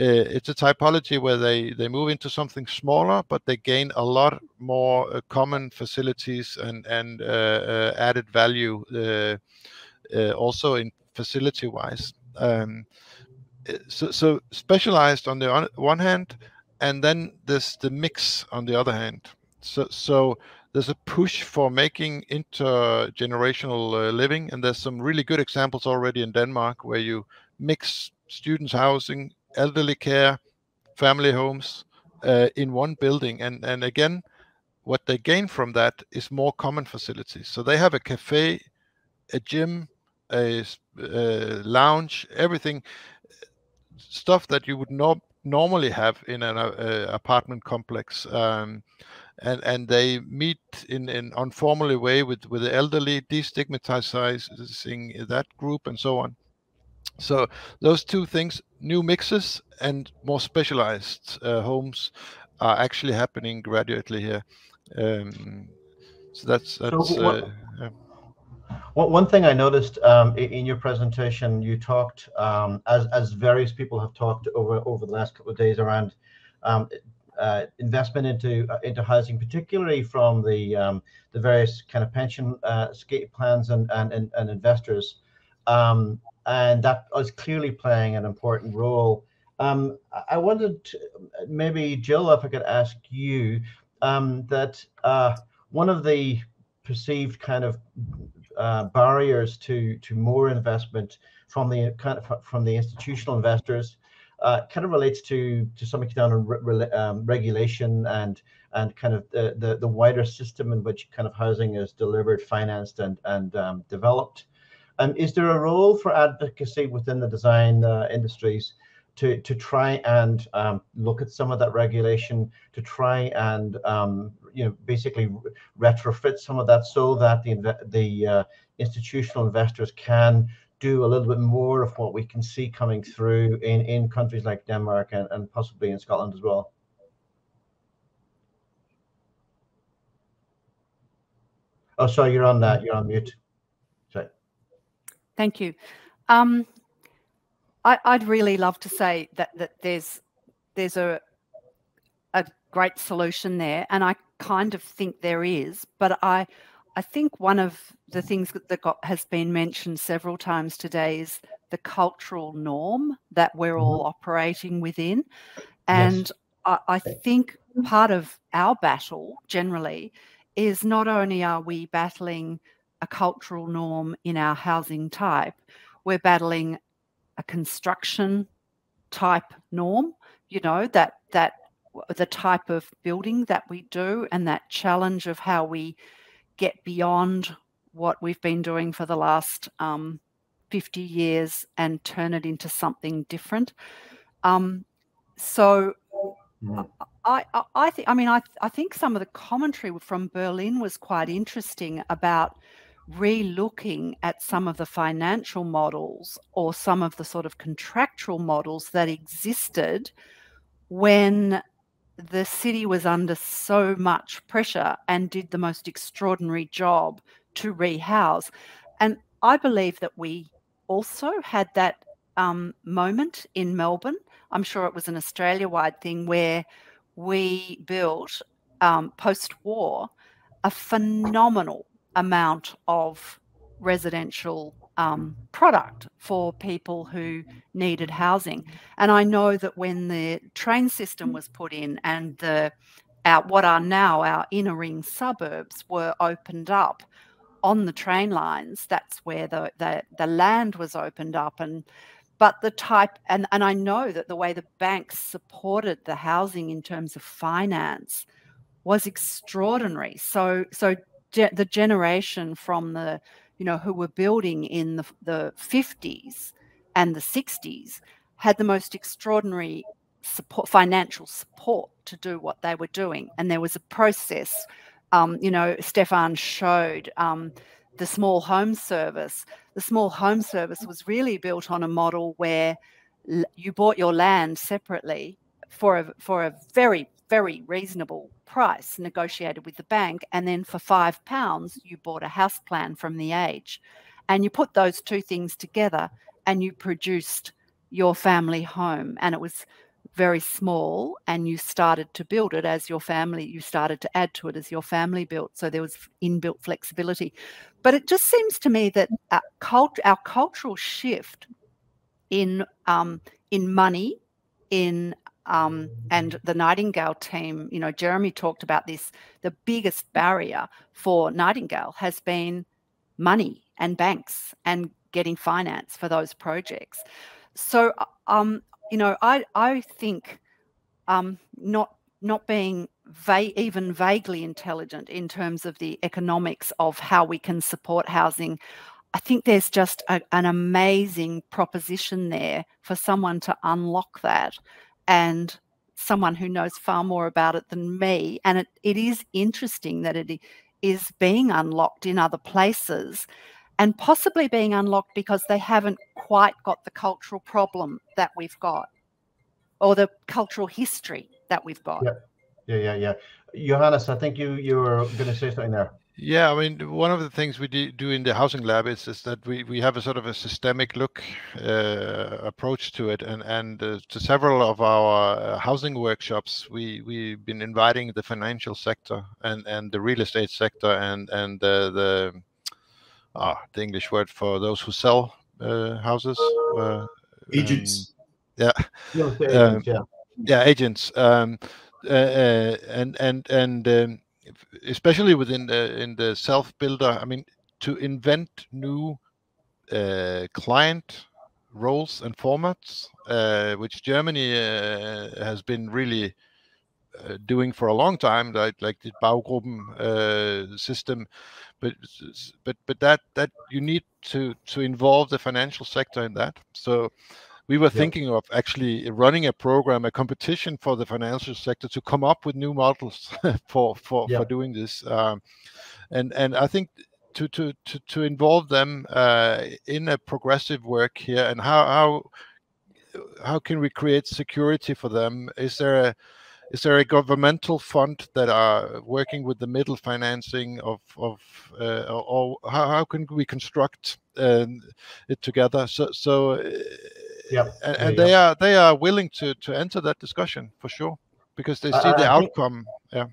uh, it's a typology where they they move into something smaller, but they gain a lot more uh, common facilities and and uh, uh, added value also in facility wise. Um, eh, so, so specialized on the one hand, and then there's the mix on the other hand. So, so there's a push for making intergenerational uh, living, and there's some really good examples already in Denmark where you mix students' housing, elderly care, family homes uh, in one building, and and again, what they gain from that is more common facilities. So they have a cafe, a gym, a, a lounge, everything, stuff that you would not normally have in an uh, apartment complex. Um, and and they meet in an informal way with with the elderly, destigmatizing that group and so on. So those two things, new mixes and more specialized uh, homes, are actually happening gradually here. Um, so that's that's. So what, uh, yeah. Well, one thing I noticed um, in your presentation, you talked, um, as, as various people have talked over, over the last couple of days around um, uh, investment into uh, into housing, particularly from the um, the various kind of pension uh, plans and, and, and, and investors. Um, and that is clearly playing an important role. Um, I to, maybe, Jill, if I could ask you that uh, one of the perceived kind of uh, barriers to to more investment from the kind of from the institutional investors uh, kind of relates to to some extent on re, um, regulation and and kind of the, the, the wider system in which kind of housing is delivered, financed, and and um, developed. Um, is there a role for advocacy within the design uh, industries to to try and um, look at some of that regulation, to try and um, you know basically retrofit some of that so that the the uh, institutional investors can do a little bit more of what we can see coming through in in countries like Denmark and, and possibly in Scotland as well. Oh, sorry, you're on that. You're on mute. Sorry. Thank you. Um, I, would really love to say that that there's there's a a great solution there, and I kind of think there is. But I I think one of the things that, got, has been mentioned several times today is the cultural norm that we're all mm-hmm. operating within, and yes. I, I think part of our battle generally is not only are we battling a cultural norm in our housing type, we're battling a construction type norm, you know, that that the type of building that we do and that challenge of how we get beyond what we've been doing for the last um, 50 years and turn it into something different. Um, so mm. I, I, I think, I mean, I, I think some of the commentary from Berlin was quite interesting about re-looking at some of the financial models or some of the sort of contractual models that existed when the city was under so much pressure and did the most extraordinary job to rehouse. And I believe that we also had that um, moment in Melbourne. I'm sure it was an Australia wide thing where we built um, post war a phenomenal amount of residential um, product for people who needed housing. And I know that when the train system was put in and the our, what are now our inner ring suburbs were opened up on the train lines, that's where the, the, the land was opened up and but the type and, and I know that the way the banks supported the housing in terms of finance was extraordinary. So so ge- the generation from the you know who were building in the, the 50s and the 60s had the most extraordinary support financial support to do what they were doing. And there was a process um, you know stefan showed um, the small home service. The small home service was really built on a model where you bought your land separately for a for a very very reasonable price negotiated with the bank. And then for five pounds, you bought a house plan from the age. And you put those two things together and you produced your family home. And it was very small and you started to build it as your family, you started to add to it as your family built. So there was inbuilt flexibility. But it just seems to me that our, cult- our cultural shift in um, in money, in um, and the Nightingale team, you know, Jeremy talked about this. The biggest barrier for Nightingale has been money and banks and getting finance for those projects. So, uh, um, you know, I I think um, not not being va- even vaguely intelligent in terms of the economics of how we can support housing. I think there's just a, an amazing proposition there for someone to unlock that and someone who knows far more about it than me. And it, it is interesting that it is being unlocked in other places and possibly being unlocked because they haven't quite got the cultural problem that we've got or the cultural history that we've got. Yeah, yeah, yeah. yeah. Johannes, I think you you were going to say something there. Yeah, I mean, one of the things we do in the housing lab is, is that we, we have a sort of a systemic look uh, approach to it, and and uh, to several of our uh, housing workshops, we we've been inviting the financial sector and and the real estate sector and and the the, ah, the English word for those who sell uh, houses. Uh, agents. Um, yeah. Um, yeah. Yeah, agents. Um, uh, and and and um, especially within the in the self builder i mean to invent new uh, client roles and formats uh, which germany uh, has been really uh, doing for a long time, like like the Baugruppen uh, system, but but but that that you need to to involve the financial sector in that. So we were thinking of actually running a program, a competition for the financial sector to come up with new models for for for doing this. Um, and and I think to to to to involve them uh, in a progressive work here, and how how how can we create security for them? Is there a is there a governmental fund that are working with the middle financing of of uh, or how, how can we construct uh, it together so so uh, yeah and, and they are they are willing to to enter that discussion for sure because they see the outcome. Yeah.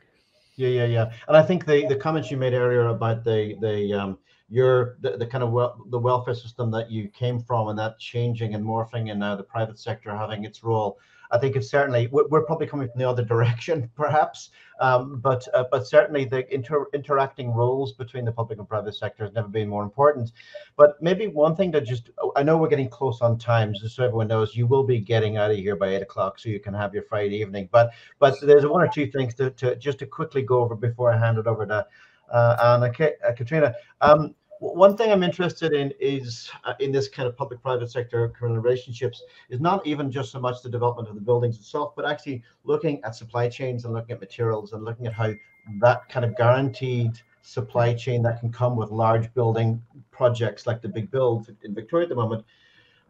Yeah yeah yeah. And i think the the comments you made earlier about the the um your the, the kind of well, the welfare system that you came from and that changing and morphing and now the private sector having its role I think it's certainly we're probably coming from the other direction, perhaps, um, but uh, but certainly the inter interacting roles between the public and private sector has never been more important. But maybe one thing that just I know we're getting close on time, just so everyone knows, you will be getting out of here by eight o'clock, so you can have your Friday evening. But but there's one or two things to, to just to quickly go over before I hand it over to uh, Anna uh, Katrina. Um, one thing I'm interested in is uh, in this kind of public-private sector relationships is not even just so much the development of the buildings itself, but actually looking at supply chains and looking at materials and looking at how that kind of guaranteed supply chain that can come with large building projects like the big build in Victoria at the moment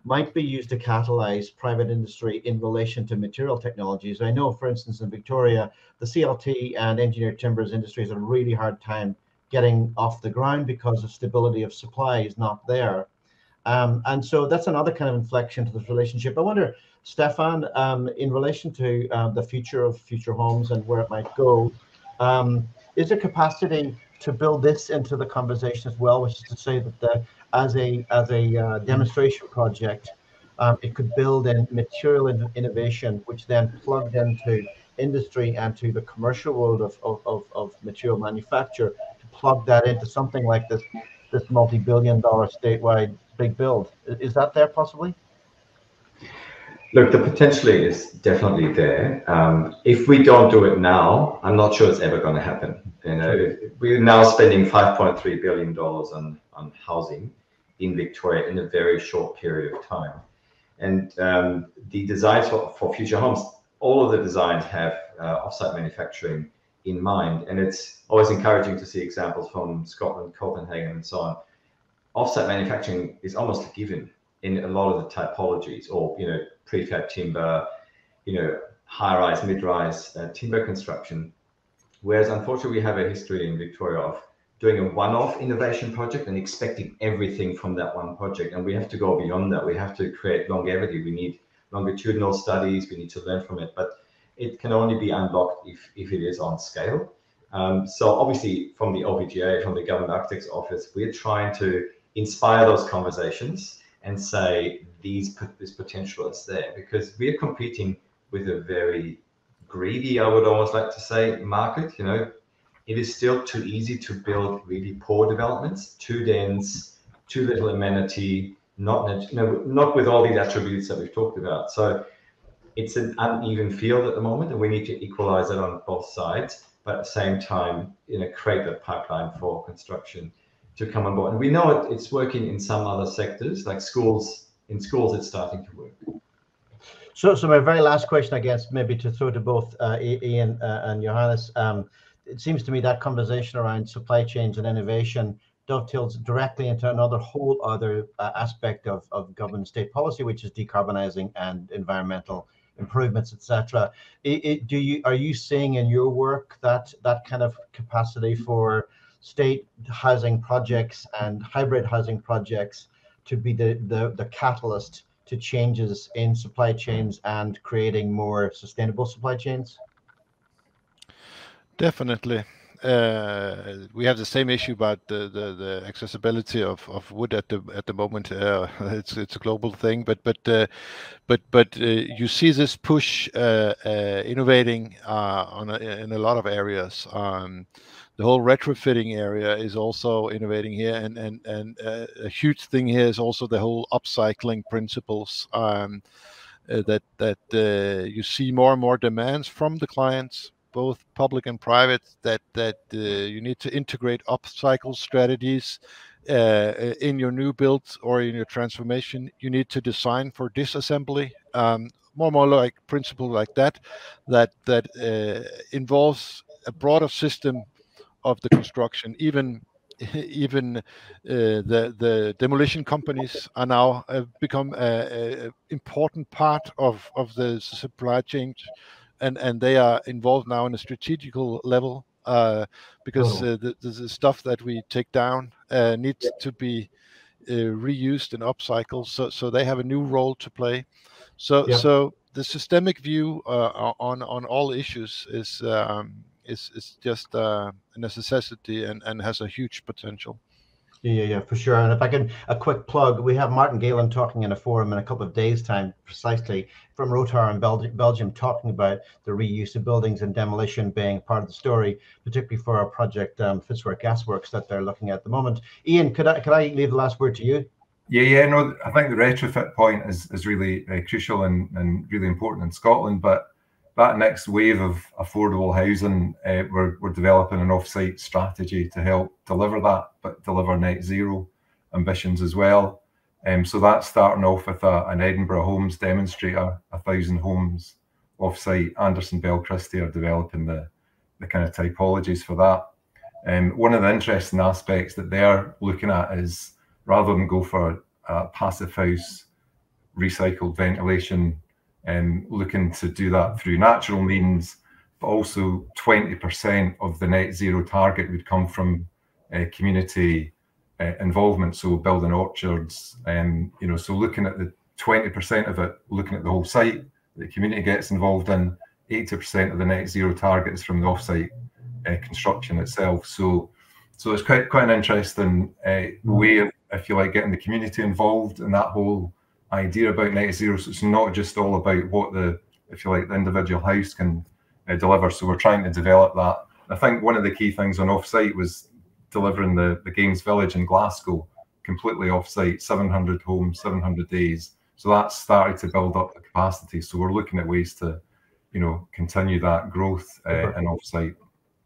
might be used to catalyze private industry in relation to material technologies. I know, for instance, in Victoria, the CLT and engineered timbers industry has a really hard time getting off the ground because the stability of supply is not there. Um, and so that's another kind of inflection to this relationship. I wonder, Stefan, um, in relation to uh, the future of future homes and where it might go, um, is there capacity to build this into the conversation as well, which is to say that the, as a as a uh, demonstration project, um, it could build in material innovation, which then plugged into industry and to the commercial world of, of, of, of material manufacture plug that into something like this this multi-billion dollar statewide big build. Is that there possibly? Look, the potential is definitely there. Um, if we don't do it now, I'm not sure it's ever going to happen. You know, we're now spending 5.3 billion dollars on on housing in Victoria in a very short period of time, and um, the designs for, for future homes, all of the designs have uh, offsite manufacturing in mind. And it's always encouraging to see examples from Scotland, Copenhagen, and so on. Offsite manufacturing is almost a given in a lot of the typologies, or you know, prefab timber, you know, high-rise, mid-rise uh, timber construction. Whereas unfortunately, we have a history in Victoria of doing a one-off innovation project and expecting everything from that one project. And we have to go beyond that. We have to create longevity. We need longitudinal studies. We need to learn from it. But it can only be unlocked if, if it is on scale. Um, so obviously from the OVGA, from the Government Architect's Office, we're trying to inspire those conversations and say these this potential is there because we're competing with a very greedy, I would almost like to say, market. You know, it is still too easy to build really poor developments, too dense, too little amenity, not you know, not with all these attributes that we've talked about. So it's an uneven field at the moment, and we need to equalize it on both sides. But at the same time, you know, create a pipeline for construction to come on board. And we know it, it's working in some other sectors, like schools. In schools, it's starting to work. So, so my very last question, I guess, maybe to throw to both uh, Ian uh, and Johannes. Um, it seems to me that conversation around supply chains and innovation dovetails directly into another whole other uh, aspect of, of government state policy, which is decarbonizing and environmental improvements, etc. Do you are you seeing in your work that that kind of capacity for state housing projects and hybrid housing projects to be the the, the catalyst to changes in supply chains and creating more sustainable supply chains? Definitely uh, we have the same issue about the, the, the accessibility of, of wood at the at the moment. Uh, it's it's a global thing, but but uh, but but uh, you see this push uh, uh, innovating on a, in a lot of areas. Um, the whole retrofitting area is also innovating here, and and and a huge thing here is also the whole upcycling principles. Um, that that you see more and more demands from the clients both public and private, that that uh, you need to integrate upcycle strategies uh, in your new build or in your transformation. You need to design for disassembly. Um, more and more like principle like that, that that uh, involves a broader system of the construction, even even uh, the the demolition companies are now uh, become an important part of of the supply chain, and and they are involved now in a strategical level uh, because oh. uh, the, the, stuff that we take down uh, needs to be uh, reused and upcycled. So so they have a new role to play. So yeah. so the systemic view uh, on on all issues is. Um, is is just uh, a necessity and and has a huge potential. Yeah, yeah, for sure. And if I can, a quick plug, we have Maarten Gielen talking in a forum in a couple of days' time, precisely from Rotor in Belgium, Belgium, talking about the reuse of buildings and demolition being part of the story, particularly for our project um, Fitzroy Gasworks that they're looking at the moment. Ian, could I could I leave the last word to you? Yeah, yeah, no, I think the retrofit point is is really uh, crucial and and really important in Scotland, but that next wave of affordable housing, uh, we're, we're developing an off-site strategy to help deliver that, but deliver net zero ambitions as well. Um, so that's starting off with a, an Edinburgh Homes demonstrator, a thousand homes off-site. Anderson Bell Christie are developing the, the kind of typologies for that. Um, one of the interesting aspects that they're looking at is rather than go for a passive house recycled ventilation and looking to do that through natural means, but also 20% of the net zero target would come from uh, community uh, involvement. So building orchards, and you know, so looking at the 20% of it, looking at the whole site, the community gets involved in. 80% of the net zero target is from the offsite uh, construction itself. So, so it's quite quite an interesting uh, way of, if you like, getting the community involved in that whole idea about net zero. So it's not just all about what the, if you like, the individual house can uh, deliver. So we're trying to develop that. I think one of the key things on offsite was delivering the, the Games Village in Glasgow completely offsite, 700 homes, 700 days. So that started to build up the capacity. So we're looking at ways to, you know, continue that growth uh, in offsite.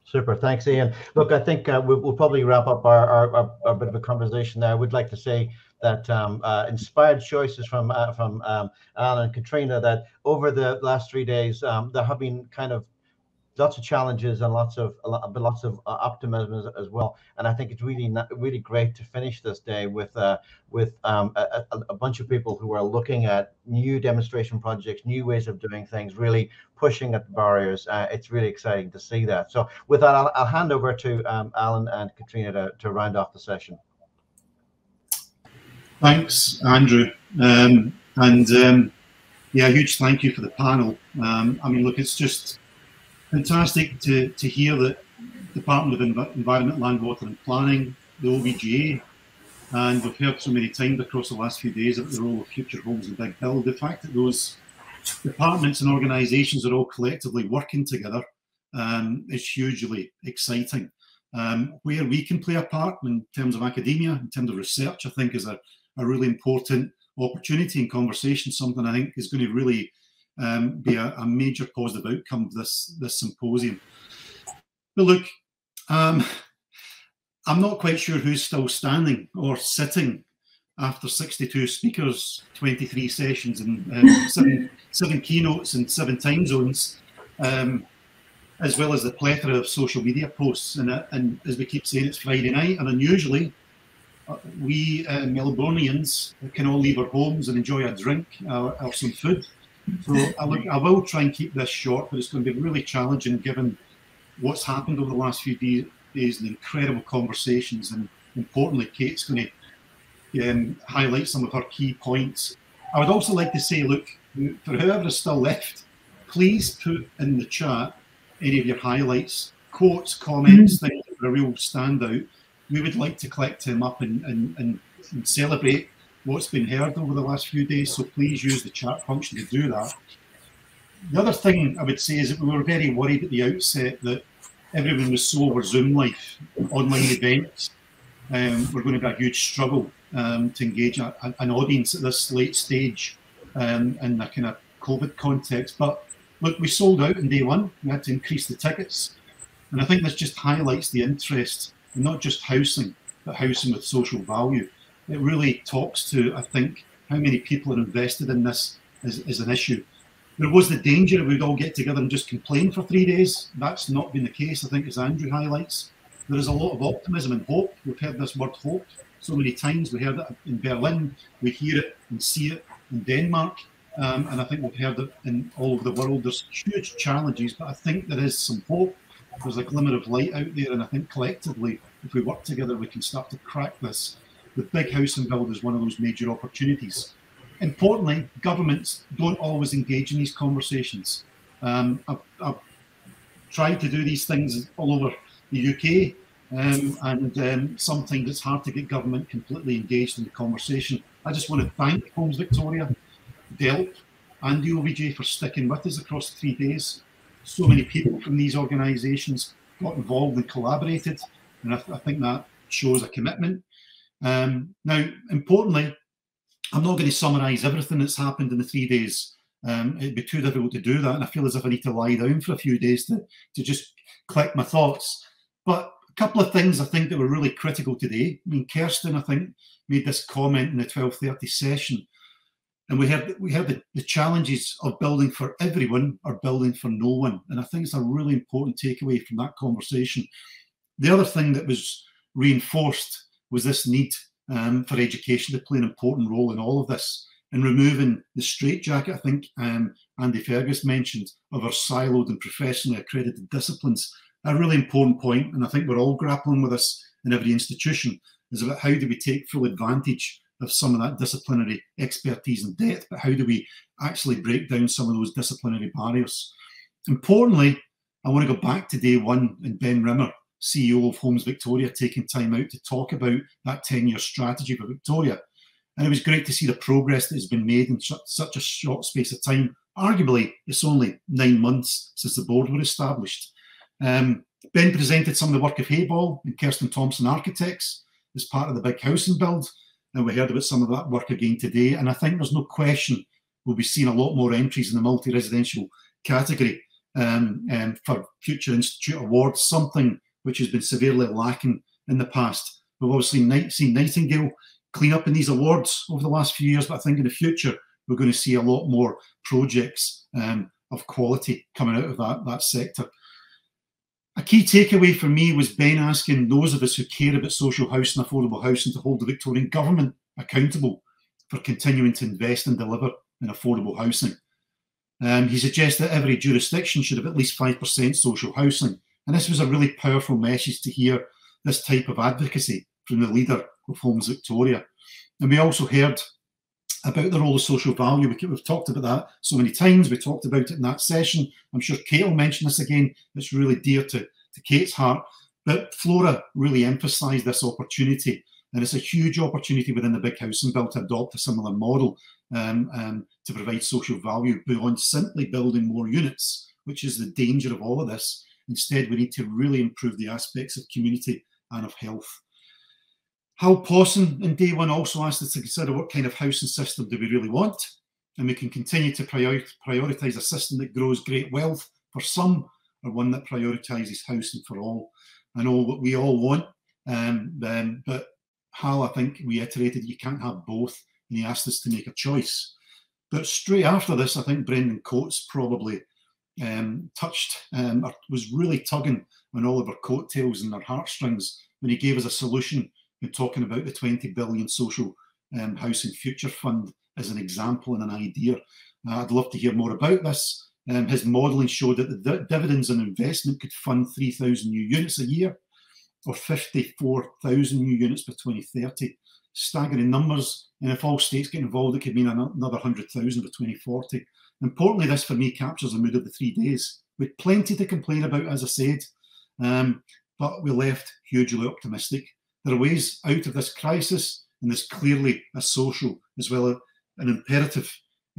Super. Thanks, Ian. Look, I think uh, we'll, we'll, probably wrap up our, our, our, our, bit of a conversation there. I would like to say that um, uh, inspired choices from uh, from um, Alan and Katrina that over the last three days um, there have been kind of lots of challenges and lots of but lots of uh, optimism as, as, well. And I think it's really not, really great to finish this day with uh, with um, a, a, bunch of people who are looking at new demonstration projects, new ways of doing things, really pushing at the barriers. Uh, it's really exciting to see that. So with that, I'll, I'll hand over to um, Alan and Katrina to, to round off the session. Thanks, Andrew. Um, and um, yeah, huge thank you for the panel. Um, I mean, look, it's just fantastic to, to hear that Department of Env Environment, Land, Water and Planning, the OVGA, and we've heard so many times across the last few days about the role of future homes and big Hill. The fact that those departments and organisations are all collectively working together um, is hugely exciting. Um, where we can play a part in terms of academia, in terms of research, I think is a a really important opportunity and conversation, something I think is going to really um, be a, a, major positive outcome of this, this symposium. But look, um, I'm not quite sure who's still standing or sitting after 62 speakers, 23 sessions, and um, seven, seven keynotes and seven time zones, um, as well as the plethora of social media posts. And, uh, and as we keep saying, it's Friday night, and unusually, we uh, Melbournians can all leave our homes and enjoy a drink or, or some food. So I, look, I will try and keep this short, but it's going to be really challenging given what's happened over the last few days, days and incredible conversations. And importantly, Kate's going to um, highlight some of her key points. I would also like to say, look, for whoever is still left, please put in the chat any of your highlights, quotes, comments, mm-hmm. things that are a real standout we would like to collect him up and, and, and, and celebrate what's been heard over the last few days. So please use the chat function to do that. The other thing I would say is that we were very worried at the outset that everyone was so over Zoom life, online events. Um, we're going to be a huge struggle um, to engage a, a, an audience at this late stage um, in a kind of COVID context. But look, we sold out in day one. We had to increase the tickets. And I think this just highlights the interest in not just housing, but housing with social value. It really talks to, I think, how many people are invested in this is, is an issue. There was the danger we'd all get together and just complain for three days. That's not been the case, I think, as Andrew highlights. There is a lot of optimism and hope. We've heard this word hope so many times. We heard it in Berlin, we hear it and see it in Denmark, um, and I think we've heard it in all over the world. There's huge challenges, but I think there is some hope. There's a glimmer of light out there, and I think collectively, if we work together, we can start to crack this. The big housing build is one of those major opportunities. Importantly, governments don't always engage in these conversations. Um, I've, I've tried to do these things all over the UK, um, and um, sometimes it's hard to get government completely engaged in the conversation. I just want to thank Homes Victoria, DELWP, and the OVGA for sticking with us across three days. So many people from these organisations got involved and collaborated, and I, th I think that shows a commitment. Um, now, importantly, I'm not going to summarise everything that's happened in the three days. Um, it'd be too difficult to do that, and I feel as if I need to lie down for a few days to, to just collect my thoughts. But a couple of things I think that were really critical today. I mean, Kirsten, I think, made this comment in the 12:30 session, and we have we heard the, the challenges of building for everyone or building for no one, and I think it's a really important takeaway from that conversation. The other thing that was reinforced was this need um, for education to play an important role in all of this and removing the straitjacket, I think um, Andy Fergus mentioned, of our siloed and professionally accredited disciplines. A really important point, and I think we're all grappling with this in every institution, is about how do we take full advantage of some of that disciplinary expertise and depth, but how do we actually break down some of those disciplinary barriers? Importantly, I want to go back to day one and Ben Rimmer CEO of Homes Victoria, taking time out to talk about that 10 year strategy for Victoria. And it was great to see the progress that has been made in such a short space of time. Arguably, it's only nine months since the board were established. Um, ben presented some of the work of Hayball and Kerstin Thompson Architects as part of the big housing build. And we heard about some of that work again today. And I think there's no question we'll be seeing a lot more entries in the multi residential category um, um, for future institute awards, something which has been severely lacking in the past. We've obviously seen Nightingale clean up in these awards over the last few years, but I think in the future we're going to see a lot more projects um, of quality coming out of that, that sector. A key takeaway for me was Ben asking those of us who care about social housing, affordable housing, to hold the Victorian Government accountable for continuing to invest and deliver in affordable housing. Um, he suggests that every jurisdiction should have at least 5% social housing and this was a really powerful message to hear this type of advocacy from the leader of Homes Victoria. And we also heard about the role of social value. We, have talked about that so many times. We talked about it in that session. I'm sure Kate will mention this again. It's really dear to, to Kate's heart. But Flora really emphasised this opportunity. And it's a huge opportunity within the big house and built to adopt a similar model um, um, to provide social value beyond simply building more units, which is the danger of all of this. Instead, we need to really improve the aspects of community and of health. Hal Pawson in day one also asked us to consider what kind of housing system do we really want? And we can continue to prioritise a system that grows great wealth for some or one that prioritises housing for all. I know what we all want, um, um, but Hal, I think, reiterated you can't have both, and he asked us to make a choice. But straight after this, I think Brendan Coates probably um, touched, um, was really tugging on all of our coattails and our heartstrings when he gave us a solution when talking about the 20 billion social um, housing future fund as an example and an idea. Uh, I'd love to hear more about this. Um, his modelling showed that the dividends and investment could fund 3,000 new units a year or 54,000 new units by 2030. Staggering numbers. And if all states get involved, it could mean another 100,000 by 2040. Importantly, this for me captures the mood of the three days. Had plenty to complain about, as I said, um, but we left hugely optimistic. There are ways out of this crisis, and there's clearly a social as well as an imperative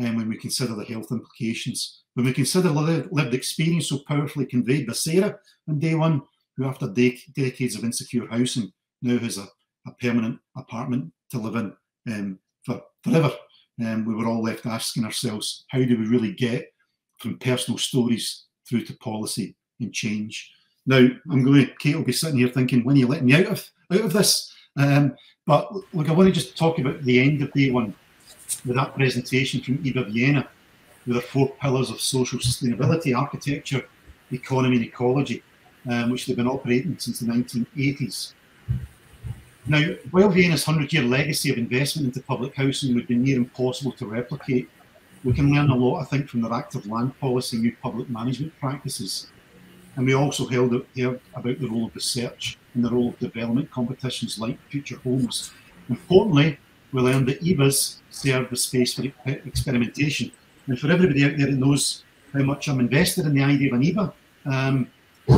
um, when we consider the health implications. When we consider the lived experience so powerfully conveyed by Sarah on day one, who after de decades of insecure housing now has a, a permanent apartment to live in um, for forever um, we were all left asking ourselves, how do we really get from personal stories through to policy and change. Now, I'm going to, Kate will be sitting here thinking, when are you letting me out of, out of this? Um, but look, I want to just talk about the end of day one with that presentation from Eva Vienna with the four pillars of social sustainability, architecture, economy and ecology, um, which they've been operating since the 1980s. Now, while Vienna's 100-year legacy of investment into public housing would be near impossible to replicate, we can learn a lot, I think, from their active land policy, new public management practices. And we also heard, heard about the role of research and the role of development competitions like Future Homes. Importantly, we learned that IBAs serve the space for experimentation. And for everybody out there that knows how much I'm invested in the idea of an IBA, um,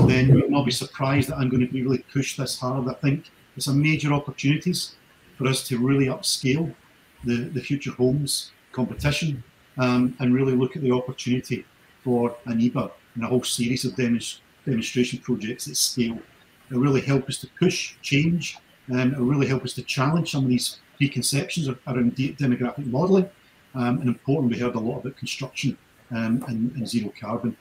then you will not be surprised that I'm going to be really push this hard. I think there's some major opportunities for us to really upscale the, the future homes competition um, and really look at the opportunity for an IBA and a whole series of demonst demonstration projects at scale. It'll really help us to push change and it'll really help us to challenge some of these preconceptions around demographic modelling. Um, and importantly, we heard a lot about construction um, and, and zero carbon.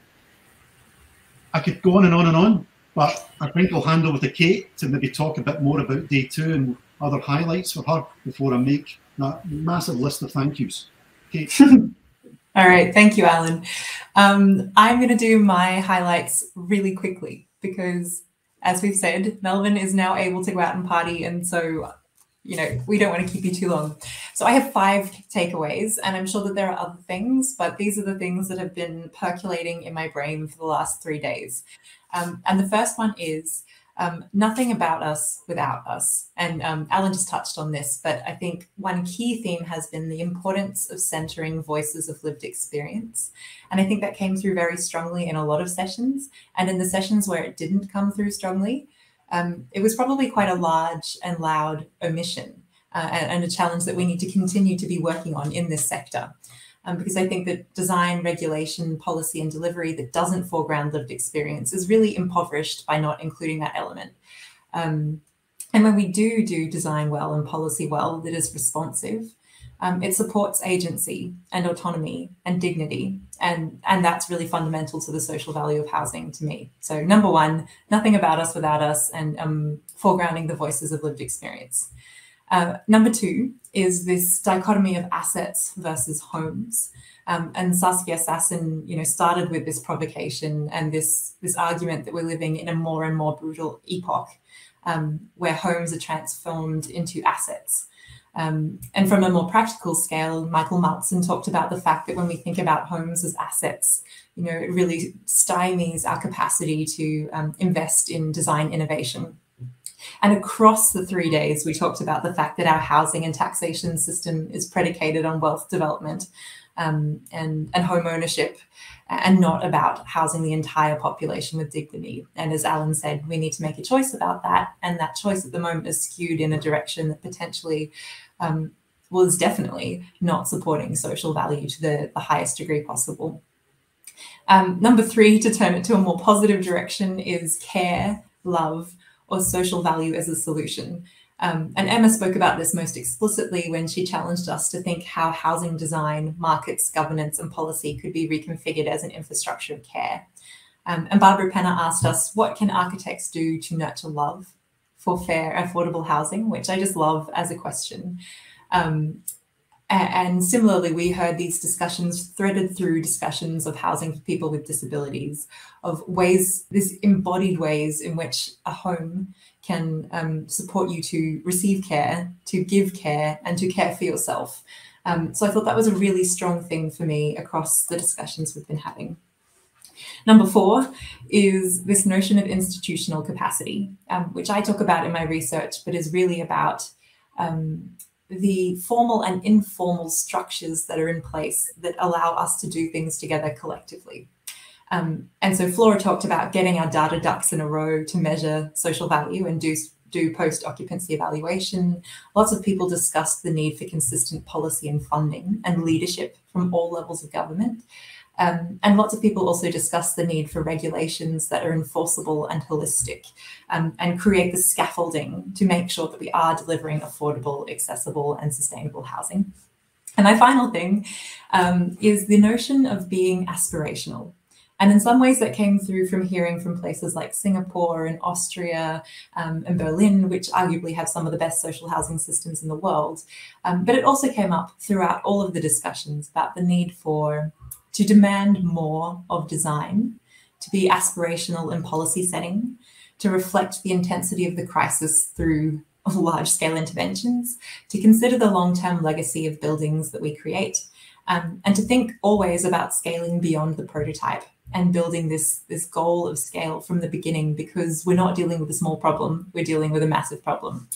I could go on and on and on, but I think I'll hand over to Kate to maybe talk a bit more about day two and other highlights for her before I make that massive list of thank yous. Kate. All right, thank you, Alan. Um, I'm going to do my highlights really quickly because, as we've said, Melbourne is now able to go out and party, and so you know, we don't want to keep you too long. So I have five takeaways, and I'm sure that there are other things, but these are the things that have been percolating in my brain for the last three days. Um, and the first one is um, nothing about us without us. And um, Alan just touched on this, but I think one key theme has been the importance of centering voices of lived experience. And I think that came through very strongly in a lot of sessions. And in the sessions where it didn't come through strongly, um, it was probably quite a large and loud omission uh, and, and, a challenge that we need to continue to be working on in this sector. Um, because I think that design, regulation, policy, and delivery that doesn't foreground lived experience is really impoverished by not including that element. Um, and when we do do design well and policy well that is responsive, um, it supports agency and autonomy and dignity. And, and that's really fundamental to the social value of housing to me. So, number one, nothing about us without us, and um, foregrounding the voices of lived experience. Uh, number two is this dichotomy of assets versus homes. Um, and Saskia Sassen, you know, started with this provocation and this this argument that we're living in a more and more brutal epoch, um, where homes are transformed into assets. Um, and from a more practical scale, Michael Maltzan talked about the fact that when we think about homes as assets, you know, it really stymies our capacity to um, invest in design innovation. And across the three days, we talked about the fact that our housing and taxation system is predicated on wealth development um, and, and home ownership and not about housing the entire population with dignity. And as Alan said, we need to make a choice about that. And that choice at the moment is skewed in a direction that potentially um, was definitely not supporting social value to the, the highest degree possible. Um, number three, to turn it to a more positive direction, is care, love, or social value as a solution. Um, and Emma spoke about this most explicitly when she challenged us to think how housing design, markets, governance, and policy could be reconfigured as an infrastructure of care. Um, and Barbara Penner asked us, what can architects do to nurture love for fair, affordable housing, which I just love as a question. Um, and similarly, we heard these discussions threaded through discussions of housing for people with disabilities, of ways, this embodied ways in which a home can um, support you to receive care, to give care, and to care for yourself. Um, so I thought that was a really strong thing for me across the discussions we've been having. Number four is this notion of institutional capacity, um, which I talk about in my research, but is really about um, the formal and informal structures that are in place that allow us to do things together collectively. Um, and so Flora talked about getting our data ducks in a row to measure social value and do do post occupancy evaluation. Lots of people discussed the need for consistent policy and funding and leadership from all levels of government. Um, and lots of people also discuss the need for regulations that are enforceable and holistic um, and create the scaffolding to make sure that we are delivering affordable, accessible, and sustainable housing. And my final thing um, is the notion of being aspirational. And in some ways, that came through from hearing from places like Singapore and Austria um, and Berlin, which arguably have some of the best social housing systems in the world. Um, but it also came up throughout all of the discussions about the need for to demand more of design, to be aspirational in policy setting, to reflect the intensity of the crisis through large scale interventions, to consider the long term legacy of buildings that we create, um, and to think always about scaling beyond the prototype and building this this goal of scale from the beginning because we're not dealing with a small problem we're dealing with a massive problem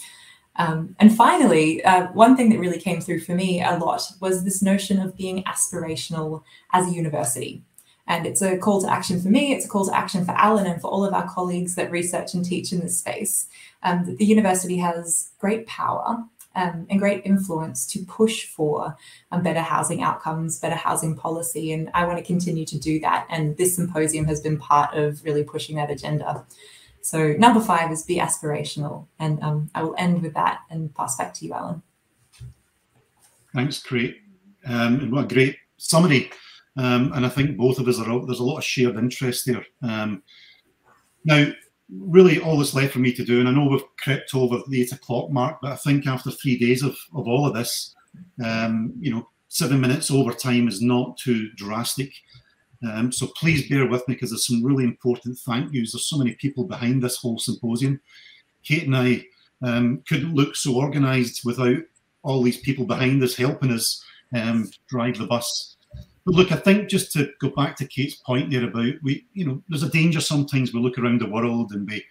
um, and finally uh, one thing that really came through for me a lot was this notion of being aspirational as a university and it's a call to action for me it's a call to action for alan and for all of our colleagues that research and teach in this space um, that the university has great power um, and great influence to push for um, better housing outcomes, better housing policy. And I want to continue to do that. And this symposium has been part of really pushing that agenda. So, number five is be aspirational. And um, I will end with that and pass back to you, Alan. Thanks, great. Um, and what a great summary. Um, and I think both of us are, there's a lot of shared interest there. Um, now, really all that's left for me to do, and I know we've crept over the eight o'clock mark, but I think after three days of, of all of this, um, you know, seven minutes overtime is not too drastic. Um, so please bear with me because there's some really important thank yous. There's so many people behind this whole symposium. Kate and I um, couldn't look so organised without all these people behind us helping us um, drive the bus but look, I think just to go back to Kate's point there about we, you know, there's a danger sometimes we look around the world and we,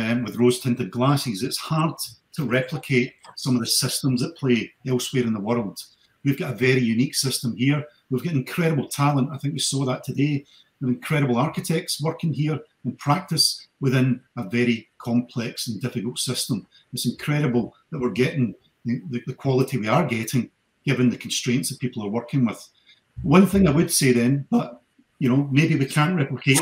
um, with rose-tinted glasses, it's hard to replicate some of the systems at play elsewhere in the world. We've got a very unique system here. We've got incredible talent. I think we saw that today. Incredible architects working here in practice within a very complex and difficult system. It's incredible that we're getting the, the quality we are getting given the constraints that people are working with. One thing I would say then, but you know, maybe we can't replicate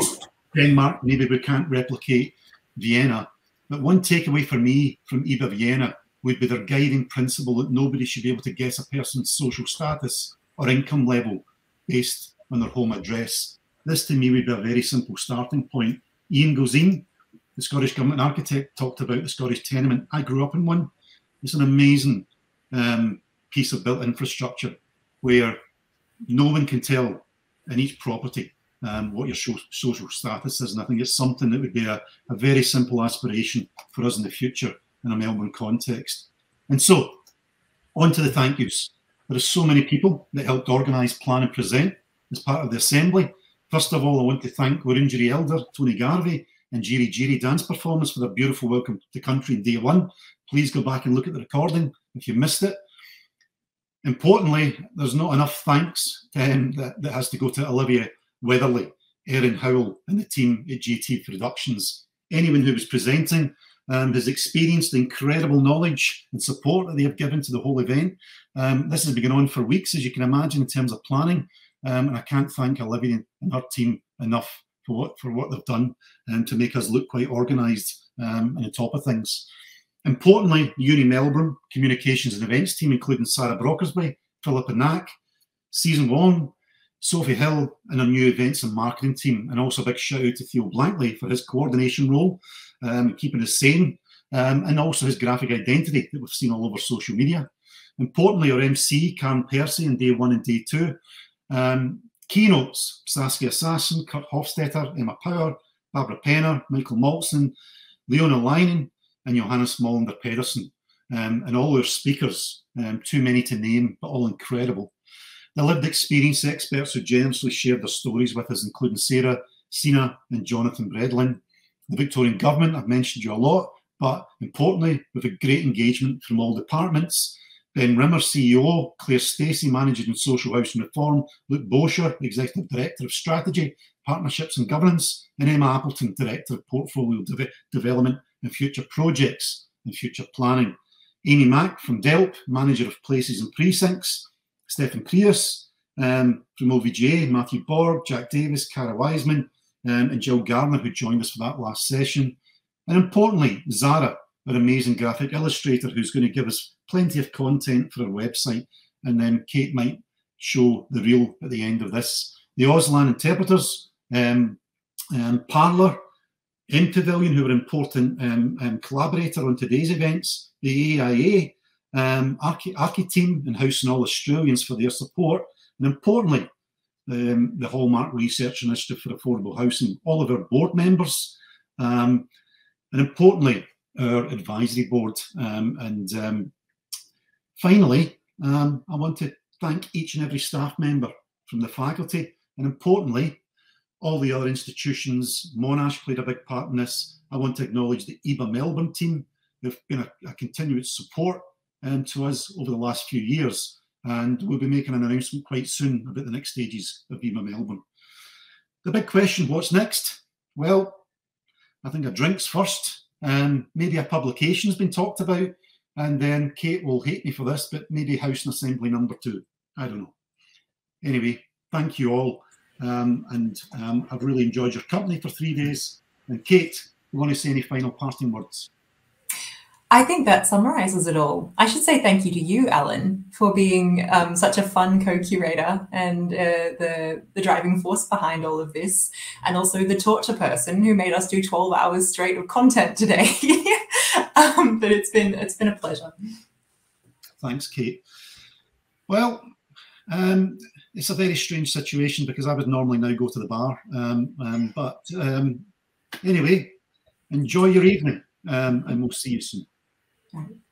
Denmark, maybe we can't replicate Vienna. But one takeaway for me from IBA Vienna would be their guiding principle that nobody should be able to guess a person's social status or income level based on their home address. This to me would be a very simple starting point. Ian Gilzean, the Scottish Government architect, talked about the Scottish tenement. I grew up in one. It's an amazing um, piece of built infrastructure where no one can tell in each property um, what your social status is. And I think it's something that would be a, a very simple aspiration for us in the future in a Melbourne context. And so, on to the thank yous. There are so many people that helped organise, plan, and present as part of the assembly. First of all, I want to thank Wurundjeri Elder, Tony Garvey, and Djirri Djirri dance performance for their beautiful welcome to country day one. Please go back and look at the recording if you missed it. Importantly, there's not enough thanks um, that, that has to go to Olivia Weatherly, Erin Howell, and the team at GT Productions. Anyone who was presenting um, has experienced the incredible knowledge and support that they have given to the whole event. Um, this has been going on for weeks, as you can imagine, in terms of planning. Um, and I can't thank Olivia and her team enough for what for what they've done and to make us look quite organised um, and on top of things. Importantly, Uni Melbourne communications and events team, including Sarah Brockersby, Philippa Knack, Season Wong, Sophie Hill, and our new events and marketing team. And also a big shout out to Theo Blankley for his coordination role, um, keeping us sane, um, and also his graphic identity that we've seen all over social media. Importantly, our MC, Karen Percy, in day one and day two. Um, keynotes, Saskia Sassen, Kurt Hofstetter, Emma Power, Barbara Penner, Michael Maltzan, Leona Leinen, and Johannes Molander Pedersen, um, and all their speakers, um, too many to name, but all incredible. The lived experience experts who generously shared their stories with us, including Sarah, Sina, and Jonathan Bredlin. The Victorian Government, I've mentioned you a lot, but importantly, with a great engagement from all departments. Ben Rimmer, CEO, Claire Stacey, Manager in Social Housing Reform, Luke Bosher, Executive Director of Strategy, Partnerships and Governance, and Emma Appleton, Director of Portfolio De Development and future projects and future planning. Amy Mak from DELWP, Manager of Places and Precincts, Stefan Preuss um, from OVGA, Matthew Borg, Jack Davis, Cara Wiseman, um, and Jill Garner, who joined us for that last session. And importantly, Zara, our amazing graphic illustrator, who's going to give us plenty of content for our website and then Kate might show the reel at the end of this. The Auslan interpreters, um, um, Parlour, Pavilion, who are important um, um, collaborator on today's events, the AIA, um, Archi, Archi team, and Housing All Australians for their support, and importantly, um, the Hallmark Research Initiative for Affordable Housing, all of our board members, um, and importantly, our advisory board. Um, and um, finally, um, I want to thank each and every staff member from the faculty, and importantly, all the other institutions. Monash played a big part in this. I want to acknowledge the IBA Melbourne team, who've been a, a continuous support um, to us over the last few years. And we'll be making an announcement quite soon about the next stages of IBA Melbourne. The big question, what's next? Well, I think a drinks first, and maybe a publication's been talked about, and then Kate will hate me for this, but maybe Housing Assembly number two. I don't know. Anyway, thank you all. Um, and um, I've really enjoyed your company for three days. And Kate, you want to say any final parting words? I think that summarizes it all. I should say thank you to you, Alan, for being um, such a fun co-curator and uh, the the driving force behind all of this, and also the torture person who made us do twelve hours straight of content today. um, but it's been it's been a pleasure. Thanks, Kate. Well, um, it's a very strange situation because I would normally now go to the bar, um, um, but um, anyway, enjoy your evening, and we'll see you soon. Right.